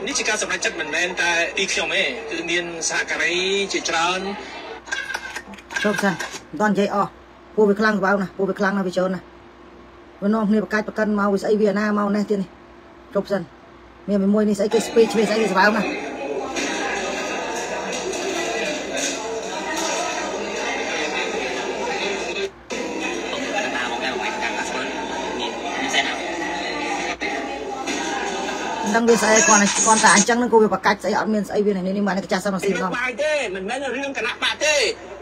នេះជាការសម្រេចចិត្តមិនមែនតែពីខ្ញុំទេគឺមានសហការីជាច្រើនជប់សិនមិនតន់និយាយអស់ពួកវាខ្លាំងក្បៅណាពួកវាខ្លាំងណាស់វាចូលណា វានាំគ្នាបកាច់ប្រកិនមកវាស្អីវាណាមកនេះទៀតនេះជប់សិនមានមួយនេះស្អីគេ speech វាស្អីគេស្បៅណា ដឹងវាស្អីគាត់គាត់តែអញ្ចឹងហ្នឹងក៏វាបកាច់ស្អីអត់មានស្អីវានេះនេះមកនេះកាចាស់សិនមកស៊ីរឿងម្ដងបាយទេមិនមែនរឿងគណៈបកទេ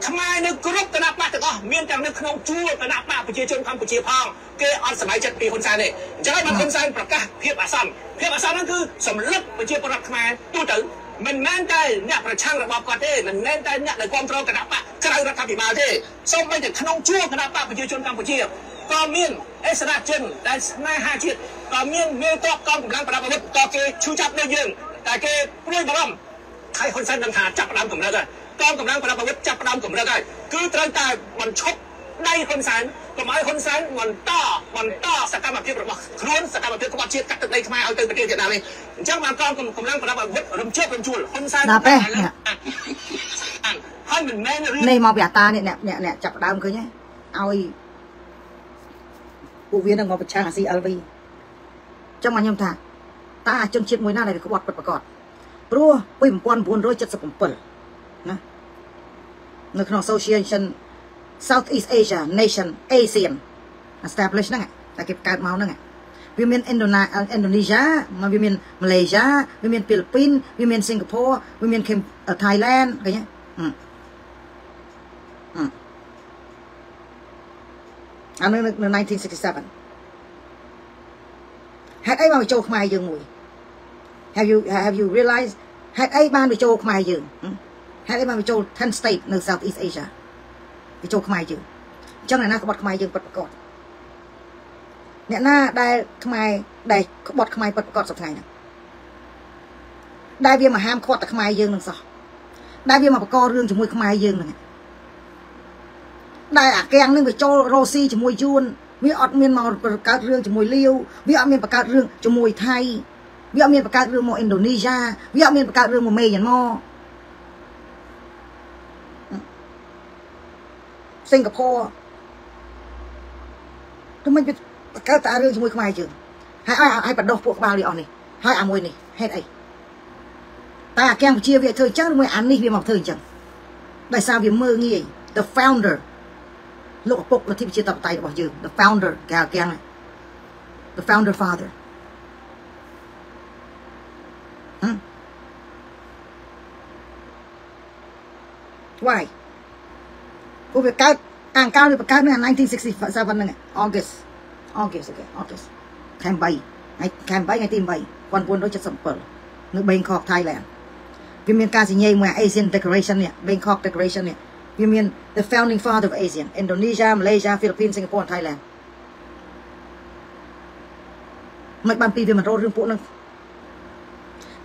ខ្មែរនៅគ្រប់គណៈបកទាំងអស់មានទាំងនៅក្នុងជួរគណៈបកប្រជាជនកម្ពុជាផងគេអត់សម័យចិត្តពីហ៊ុនសែនទេអញ្ចឹងហើយបានហ៊ុនសែនប្រកាសភាពអាសន្នភាពអាសន្នហ្នឹងគឺសម្លឹកប្រជាពលរដ្ឋខ្មែរទូទៅមិនមែនតែអ្នកប្រឆាំងរបបគាត់ទេមិនមែនតែអ្នកដែលគ្រប់គ្រងគណៈបកក្រៅរដ្ឋាភិបាលទេសូម្បីតែក្នុងជួរគណៈបកប្រជាជនកម្ពុជាក៏មានអិសរាជជនដែលស្នេហាជាតិក៏មានមេតបកងកម្លាំងប្រដាប់អាវុធក៏គេឈឺចាប់ដូចយើងតែគេព្រួយបារម្ភខៃហ៊ុនសែនដឹងថាចាប់ផ្ដើមកម្រិតហើយកងកម្លាំងប្រដាប់អាវុធចាប់ផ្ដើមកម្រិតហើយគឺត្រូវតែបញ្ឈប់ដៃហ៊ុនសែនកុំឲ្យហ៊ុនសែនបន្តបន្តសកម្មភាពរបស់ខ្លួនសកម្មភាពក្បត់ជាតិកាត់ទឹកដីខ្មែរឲ្យទៅប្រទេសវៀតណាមនេះអញ្ចឹងបានកងកម្លាំងប្រដាប់អាវុធរំជើបរំជួលហ៊ុនសែនដល់ពេលនេះហើយមិនមែនរឿងនេះមកពីអាតានេះអ្នកអ្នកអ្នកចាប់ផ្ដើមឃើញហើយឲ្យ ពួកវានឹងមកប្រឆាំងអា CLV ចឹងមកខ្ញុំថាតើអាជនជាតិមួយណាដែលវាក្បត់ពិតប្រាកដព្រោះពី1977ណានៅក្នុង Association Southeast Asia Nation ASEAN establish ហ្នឹងតែគេបង្កើតមកហ្នឹងវាមានឥណ្ឌូណាឥណ្ឌូនេ sia មកវាមានម៉ាឡេស៊ីវាមានហ្វីលីពីនវាមានសិង្ហបុរីវាមានថៃឡែនឃើញទេហឹម អានោះនៅ1967ហេតុអីបានវាចូលខ្មែរយើងមួយ Have you have you realized ហេតុអីបានវាចូលខ្មែរយើងហេតុអីបានវាចូល10 state នៅ Southeast Asia វាចូលខ្មែរយើងអញ្ចឹងអ្នកណាក្បត់ខ្មែរយើងពិតប្រាកដអ្នកណាដែលខ្មែរដែលក្បត់ខ្មែរពិតប្រាកដសប្តាហ៍ហ្នឹងដែលវាមកហាមឃាត់តែខ្មែរយើងនឹងសោះដែលវាមកបកករឿងជាមួយខ្មែរយើងហ្នឹង ដែលអាកាំងនឹងវាចូលរ៉ូស៊ីជាមួយយួនវាអត់មានមកបង្កើតរឿងជាមួយលាវវាអត់មានបង្កើតរឿងជាមួយថៃវាអត់មានបង្កើតរឿងមកឥណ្ឌូនេស៊ីវាអត់មានបង្កើតរឿងមកមេយ៉ាន់ម៉ាសិង្ហបុរីទោះមិនវាបង្កើតតែរឿងជាមួយខ្មែរយើងហើយឲ្យឲ្យបដោះពួកក្បាលវាអស់នេះហើយអាមួយនេះហេតុអីតែអាកាំងជាវាធ្វើអញ្ចឹងឬមួយអានេះវាមកធ្វើអញ្ចឹងដោយសារវាមើងងាយ the founder លោកឪពុកលទ្ធិប្រជាធិបតេយ្យរបស់យើង the founder គេហៅគេហ្នឹង the founder father ហឹម why ពួកវាកើតអាង្កោវាបង្កើតនៅ1967ហ្នឹង August August អូខេ August ខែ8ថ្ងៃខែ8ថ្ងៃទី8 1977នៅ Bangkok Thailand វាមានការសញ្ញាមួយ Asian Declaration នេះ Bangkok Declaration នេះ វាមាន the founding father of ASEAN Indonesia Malaysia Philippines Singapore and Thailand មិនបានពីវាមករករឿងពួកហ្នឹង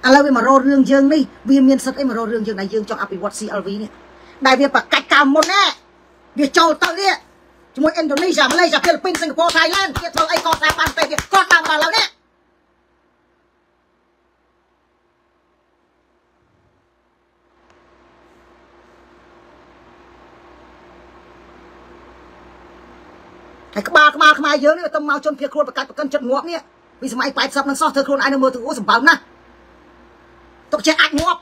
ឥឡូវវាមករករឿងយើងនេះវាមានសិទ្ធអីមករករឿងយើងដែលយើងចង់អភិវឌ្ឍ CLV នេះដែលវាប្រកាច់កម្មមុនណាវាចូលទៅនេះជាមួយ Indonesia Malaysia Philippines Singapore Thailand វាធ្វើអីក៏តាមបានពេលវាក៏តាមដល់ឥឡូវនេះ ហើយក្បាលក្បាលខ្មែរយើងនេះទៅមកជនភៀសខ្លួនប្រកាច់ប្រកិនចិត្តងាប់នេះពីសម័យ80នឹងសោះធ្វើខ្លួនឯងនៅមើលទៅអូសម្បើមណាស់ទុកចេះអាចងាប់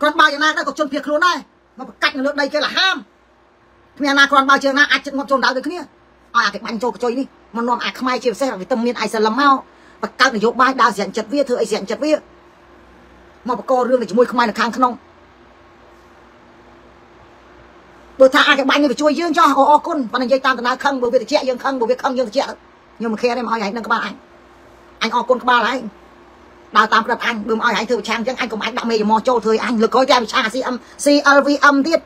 គ្រាន់បើយ៉ាងណាដែរក៏ជនភៀសខ្លួនដែរមកប្រកាច់នៅលើដីគេលហាមគ្មានណាគ្រាន់បើជាងណាអាចចិត្តងាប់ចូលដៅដូចគ្នាឲ្យអាគេបាញ់ចូលកញ្ចុយនេះមកនាំអាខ្មែរជាពិសេសវិតាមីនអៃសាឡឹមមកបង្កើតនយោបាយដើរស្រាំចិត្តវាធ្វើអីស្រាំចិត្តវាមកបកករឿងជាមួយខ្មែរនៅខាងក្នុង បើថាអាចបាញ់នេះវាជួយយើងចោះអរគុណប៉ុន្តែនិយាយតាមដំណើរខឹងបើវាតិចយើងខឹងបើវាខឹងយើងតិចខ្ញុំមិនខែទេមកឲ្យឯងនឹងក្បាលអញអញអរគុណក្បាលឯងដើរតាមក្របអញបើមកឲ្យឯងធ្វើប្រឆាំងអញ្ចឹងអញកុំអាចដាក់មេយមចូលធ្វើឲ្យអញលើកក្រោយតែប្រឆាំង CM CLVM ទៀត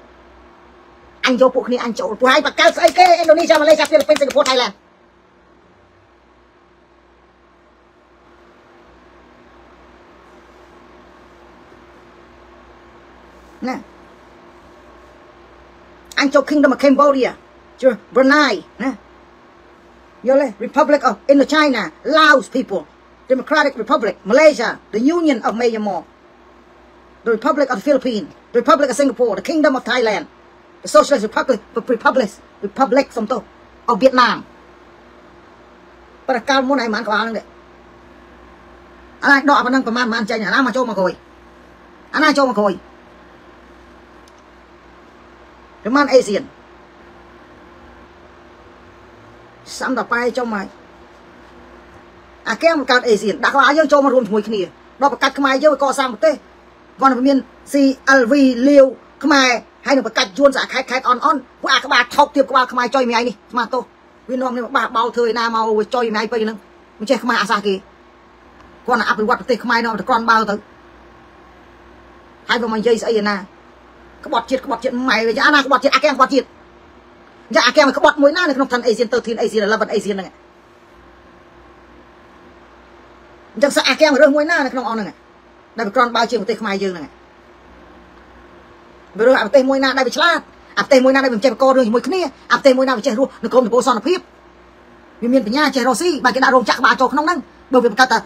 អញយកពួកគ្នាអញចូលពួកឯងបកកើតស្អីគេឥណ្ឌូនេស៊ីម៉ាឡេស៊ីហ្វីលីពីនសិង្ហបុរីថៃឡែនណា អញចូល Kingdom of Cambodia ជឿ Brunei ណាយល់ទេ Republic of Indochina Laos people Democratic Republic Malaysia the Union of Myanmar the Republic of the Philippines the Republic of Singapore the Kingdom of Thailand the Socialist Republic Republic Republic សំទោស of Vietnam ប្រកាលមុនឯងមិនក្បាលហ្នឹងទេអាណាដកប៉ុណ្ណឹងប្រហែល ប្រហែលចេញអាណាមកចូលមកក្រោយអាណាចូលមកក្រោយប្រហែលអេសៀនសំដល់បែចុំហើយអាកែបង្កើតអេសៀនដាក់ខ្លាយើងចូលមករួមជាមួយគ្នាដល់បង្កាច់ខ្មែរយើងកសាងប្រទេសគាត់មាន CLV លាវខ្មែរហើយនឹងបង្កាច់យួនសាខេតខេតអនអនពួកអាក្បាលថោកទៀបក្បាលខ្មែរចុយមីឯនេះស្មាតោវានាំនេះបាសបោធ្វើឯណាមកចុយមីឯពេកហ្នឹងមិនចេះខ្មែរអាសាគេគាត់នឹងអភិវឌ្ឍប្រទេសខ្មែរនាំតែក្រន់បើទៅហើយបើមកនិយាយស្អីឯណា ក្បត់ជាតិក្បត់ជាតិម៉ែវាអាណាក្បត់ជាតិអាកែក្បត់ជាតិយ៉ាអាកែមកក្បត់មួយណានៅក្នុងឋានអេសៀនទៅធានអេសៀន11អេសៀនហ្នឹងអញ្ចឹងសាអាកែរើសមួយណានៅក្នុងអស់ហ្នឹងដែលប្រក្រនបើជាងប្រទេសខ្មែរយើងហ្នឹងវារើសអាប្រទេសមួយណាដែលវាឆ្លាតអាប្រទេសមួយណាដែលវាចេះបករឿងជាមួយគ្នាអាប្រទេសមួយណាវាចេះរស់នៅក្រមតពោសន្តិភាពវាមានបញ្ញាចេះរស់ស៊ីបើគេដាក់រោងចក្រក្បាលចូលក្នុងហ្នឹងបើវាបង្កើតតែ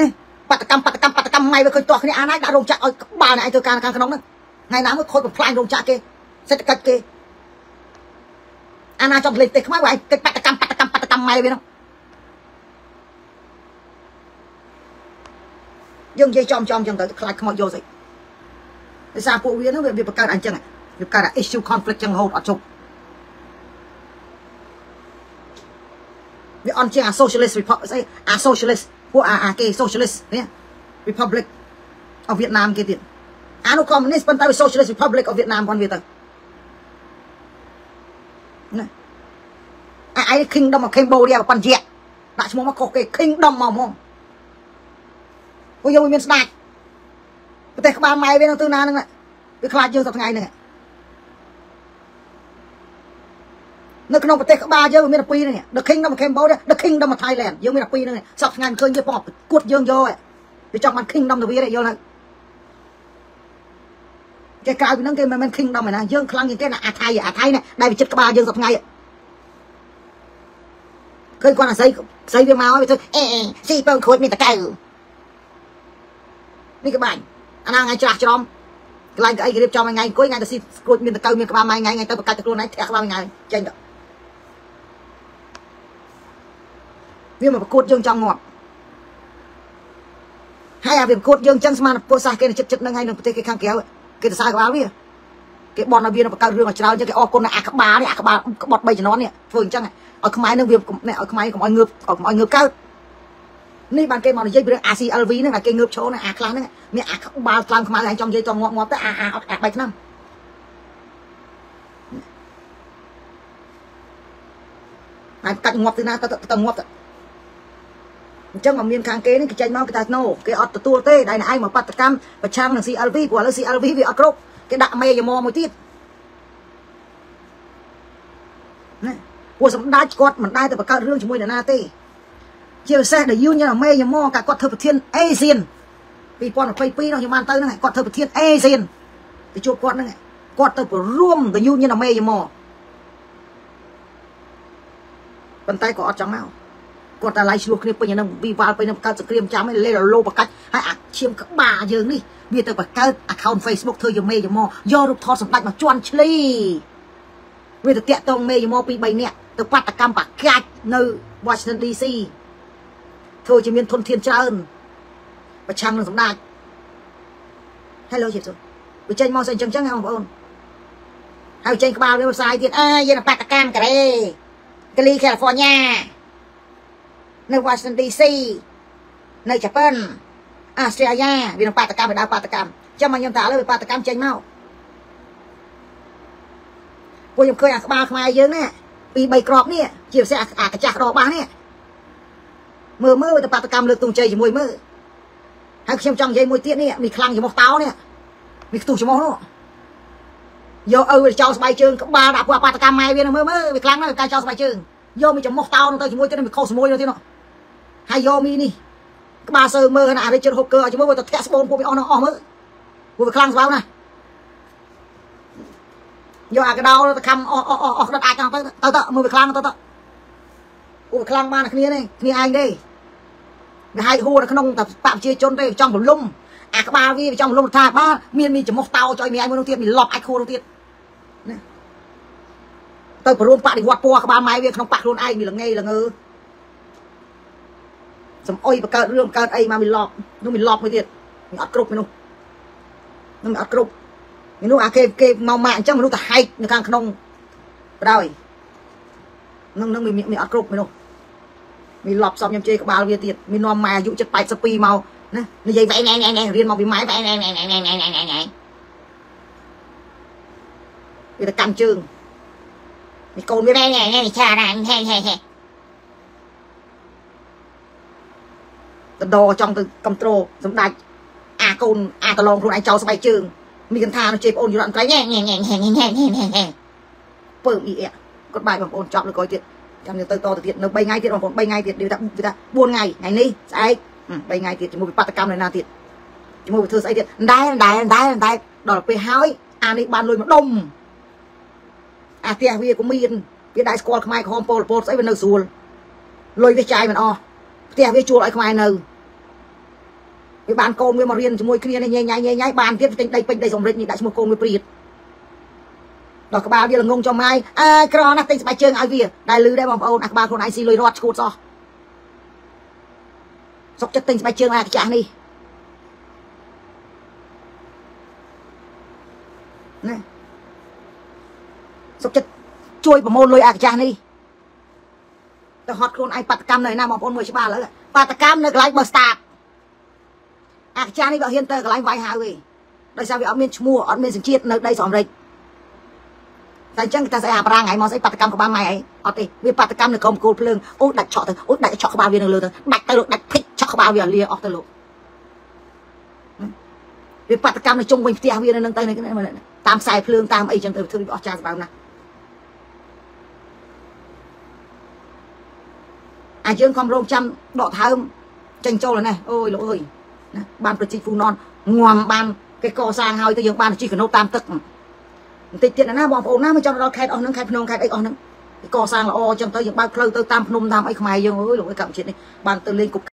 នេះបដកម្មបដកម្មបដកម្មម៉ៃវាឃើញទាស់គ្នាអាណាដាក់រោងចក្រឲ្យក្បាលនេះឯងធ្វើការខាងក្នុងហ្នឹង ថ្ងៃណាមួយខូចបំផ្លាញរោងចក្រគេសេដ្ឋកិច្ចគេអាណាចង់លេខទេខ្មែរវាឯងកិច្ចបដកម្មបដកម្មបដកម្មម៉ៃវាហ្នឹងយើងនិយាយចំចំចឹងទៅខ្លាចខ្មោចយកស្អីដោយសារពួកវាហ្នឹងវាបង្កើតអញ្ចឹងវាបង្កើត issue conflict ចឹងរហូតអត់ជប់វាអន់ជាងអា socialist republic ស្អីអា socialist ពួកអាអាគេ socialist នេះ republic of Vietnam គេទៀត អានោះ communist ប៉ុន្តែវា socialist republic of Vietnam ផងវាទៅណាអាឯ kingdom of Cambodia ប៉ុណ្ណេះដាក់ឈ្មោះមកខុសគេ kingdom មកហ្មងពួកយើងមានស្ដាច់ប្រទេសក្បាលម៉ែវានៅទិសណាហ្នឹងវាខ្លាចយើងសប្តាហ៍ថ្ងៃហ្នឹងនៅក្នុងប្រទេសក្បាលយើងមាន12ហ្នឹង The Kingdom of Cambodia The Kingdom of Thailand យើងមាន12ហ្នឹងសប្តាហ៍ថ្ងៃមិនឃើញវាផងគួតយើងយកវាចង់បាន Kingdom ទៅវាយល់ហ្នឹង គេក្រៅពីហ្នឹងគេមិនមែន Kingdom ឯណាយើងខ្លាំងជាងគេណាអាថៃអាថៃណាដែលវាចិត្តក្បាលយើងសប្តាហ៍ថ្ងៃឃើញគាត់អាស្អីស្អីវាមកវាធ្វើអេស៊ីពងខូចមានតកៅនេះក្បាញ់អាណាថ្ងៃច្រាស់ច្រំកន្លែងកៅអីគេរៀបចំថ្ងៃអង្គុយថ្ងៃទៅស៊ីស្គួចមានតកៅមានក្បាលម៉ៃថ្ងៃថ្ងៃទៅបកាច់ទៅខ្លួនឯងធាក់ក្បាលថ្ងៃចេញទៅវាមកប្រកួតយើងចង់ងាប់ហើយអាវាប្រកួតយើងចឹងស្មានពុទ្ធសាសគេចិត្តចិត្តនឹងហើយនឹងប្រទេសគេខាងក្រៅ គេទៅសើក្បាលវាគេបន់ឲ្យវាបង្កើតរឿងឲ្យច្រើនចឹងគេអរគុណអាក្បាលនេះអាក្បាលក្បត់3ជំនាន់នេះធ្វើអញ្ចឹងឲ្យខ្មែរនឹងវាឲ្យខ្មែរកុំឲ្យងើបកុំឲ្យងើបកើតនេះបានគេមកនិយាយពីរឿង ACLV ហ្នឹងតែគេងើបឈរហ្នឹងអាខ្លះហ្នឹងមានអាក្បាលខ្លាំងខ្មៅឯងចង់និយាយចង់ងាប់ងាប់ទៅអាអាអត់អា3ឆ្នាំហើយកាច់ងាប់ទៅណាទៅទៅងាប់ទៅ អញ្ចឹងមកមានខាងគេនេះគេចេញមកគេថា no គេអត់ទទួលទេដែលឯងមកបាតកម្មប្រឆាំងនឹង CLV ព្រោះឥឡូវ CLV វាអត់គ្រប់គេដាក់មេយមមួយទៀតណាពួកសម្ដេចគាត់មិនដែរទៅបង្កើតរឿងជាមួយអ្នកណាទេជាពិសេសដែលយូញមេយមកាគាត់ធ្វើប្រធានអេសៀន2022នោះខ្ញុំបានទៅហ្នឹងគាត់ធ្វើប្រធានអេសៀនទៅជួបគាត់ហ្នឹងគាត់ទៅរួមទៅយូញមេយមប៉ុន្តែក៏អត់ចង់មក គាត់តែឡៃឆ្លោះគ្នាពេញហ្នឹងវិវាលពេញហ្នឹងបង្កើតសង្គ្រាមចាំឯលេរលោបកាច់ហើយអាឈាមក្បាលយើងនេះវាទៅបង្កើត account Facebook ធ្វើយមេយមយករូបថតសម្ដេចមកជន់ឈ្លីវាទៅតាក់តងមេយមពី3នាក់ទៅបាតកម្មបកាច់នៅ Washington DC ធ្វើជាមានធនធានច្រើនប្រឆាំងនឹងសម្ដេច Hello ជិះសុវាចេញមកស្អីចឹងចឹងបងប្អូនហើយចេញក្បាលវាផ្សាយទៀតអើយើងបាតកម្មកូរ៉េកាលីកាលីហ្វ័រញ៉ា នៅ Washington DC នៅជប៉ុនអាស្ត្រាលីវានឹងបាតកម្មវាដើរបាតកម្មចាំមកខ្ញុំថាឥឡូវវាបាតកម្មចេញមកពួកខ្ញុំឃើញអាក្បាលខ្មែរយើងណាពី3ក្របនេះជាពិសេសអាកាចាស់ដបបាសនេះមើលមើលទៅបាតកម្មលើកទងជ័យជាមួយមើលហើយខ្ញុំចង់និយាយមួយទៀតនេះមានខ្លាំងច្រមុះតោនេះមានខ្ទុះច្រមុះនោះយកឪវាចោលស្បែកជើងក្បាលដាក់ពួកបាតកម្មម៉ែវាមើលមើលវាខ្លាំងណាស់ការចោលស្បែកជើងយកមានច្រមុះតោនោះទៅជាមួយទៅវាខុសជាមួយនោះទៀតនោះ ហើយយកមីនេះក្បាលសើមើលណាអារិជិតហុកកើឲ្យជាមួយទៅធាក់ស្បូនពួកវាអស់នោះអស់មើលពួកវាខ្លាំងស្បៅណាយកអាកដោទៅខំអស់អស់អស់អស់ដិតអាចទៅទៅទៅមើលវាខ្លាំងទៅទៅពួកវាខ្លាំងបានគ្នានេះគ្នាឯងទេវាហែកហួរនៅក្នុងតែបពប្រជាជនទេចង់រលំអាក្បាលវាចង់រលំថាបាទមានមានចំមុះតោចឲ្យមានឯងមួយនោះទៀតមានលប់អាចខួរនោះទៀតណាទៅបរួមបដិវត្តពណ៌ក្បាលម៉ែវាក្នុងបាក់ខ្លួនឯងមានល្ងេល្ងើ សំអុយបង្កើតរឿងបង្កើតអីមកវាឡប់នោះវាឡប់មួយទៀតវាអត់គ្រប់មនុស្សនឹងអត់គ្រប់មនុស្សអាគេគេមកម៉ាក់អញ្ចឹងមនុស្សទៅហែកនៅខាងក្នុងបដ ாய் នឹងនឹងមានអត់គ្រប់មនុស្សមានឡប់សពខ្ញុំជេរក្បាលវាទៀតមាននាំម៉ែអាយុចិត្ត82មកណានិយាយវែងណែណែរៀនមកពីម៉ែវែងណែណែណែណែណែណែណែវាទៅកាន់ជើងនេះកូនវាវែងណែណែឆារ៉ាហេហេហេ តដចង់ទៅគ្រប់ត្រូលសម្ដេចអាកូនអាកឡងខ្លួនឯងចោលស្បែកជើងមានកថានៅជេបងអូនយុរ៉ាន់ត្រៃញ៉ែញ៉ែញ៉ែញ៉ែញ៉ែញ៉ែញ៉ែញ៉ែញ៉ែពើអ៊ីអែគាត់បាយបងប្អូនចប់លើក្រោយទៀតចាំយើងទៅតទៅទៀតនៅ3ថ្ងៃទៀតបងប្អូន3ថ្ងៃទៀតនិយាយថានិយាយថា4ថ្ងៃថ្ងៃនេះស្អែក3ថ្ងៃទៀតជាមួយវិបត្តិកម្មនៅណាទៀតជាមួយធ្វើស្អីទៀតដែរដែរដែរដែរដល់ពេលហើយអានេះបានលុយមកដុំអាផ្ទះវាក៏មានវាដែរស្គាល់ខ្មែរក្រហមពលពលស្អីវានៅស្រួលលុយវាចាយមិនអស់ផ្ទះវាជួលឲ្យខ្មែរនៅ វាបានកូនវាមករៀនជាមួយគ្នានេះញ៉ៃញ៉ៃញ៉ៃញ៉ៃបានទៀតទិញដីពេញដីសំរិទ្ធនេះដាក់ឈ្មោះកូនវាព្រាតដល់ក្បាលវាល្ងងចំម៉ាយអើក្រណាស់ទិញស្បែកជើងឲ្យវាដែលលឺដែរបងប្អូនអាក្បាលខ្លួនឯងស៊ីលុយរត់ឈួតសោះសុកចិត្តទិញស្បែកជើងអាកាចាស់នេះណាសុកចិត្តជួយប្រមូលលុយអាកាចាស់នេះទៅហត់ខ្លួនឯងបាតកម្មនៅណាបងប្អូនមួយច្បាស់ឥឡូវបាតកម្មនៅកន្លែងបើស្តាប់ អាចារ្យនេះវាហ៊ានទៅកន្លែងវាយហៅទេដោយសារវាអត់មានឈ្មោះអត់មានសញ្ជាតិនៅដីសហរដ្ឋអាមេរិកតែអញ្ចឹងតែស្អីអាប្រាំងថ្ងៃមកស្អីបាតកម្មក្បាលម៉ែអីអត់ទេវាបាតកម្មនៅក្រុមគោលភ្លើងអូដាច់ឆក់ទៅអូដាច់ឆក់ក្បាលវានៅលើទៅដាច់ទៅលោកដាច់ភិចឆក់ក្បាលវាលាអស់ទៅលោកវាបាតកម្មនៅជុំវិញផ្ទះវានៅនឹងទៅតាមខ្សែភ្លើងតាមអីចឹងទៅធ្វើវាអស់ចាសម្បើមណាស់អាយើងខំរងចាំដកថើមចេញចូលណាអូយលោកអើយ ណាបានប្រជាហ្វូណនងំបានគេកសាងហើយទៅយើងបានជីកណូតតាមទឹកបន្តិចទៀតណាបងប្អូនណាមកចាំដល់ខេត្តអស់ហ្នឹងខេត្តភ្នំខេត្តអីអស់ហ្នឹងគេកសាងល្អអញ្ចឹងទៅយើងបើកផ្លូវទៅតាមភ្នំតាមអីខ្មែរយើងអើយលោកអើយកម្ពុជានេះបានទៅលេងគប់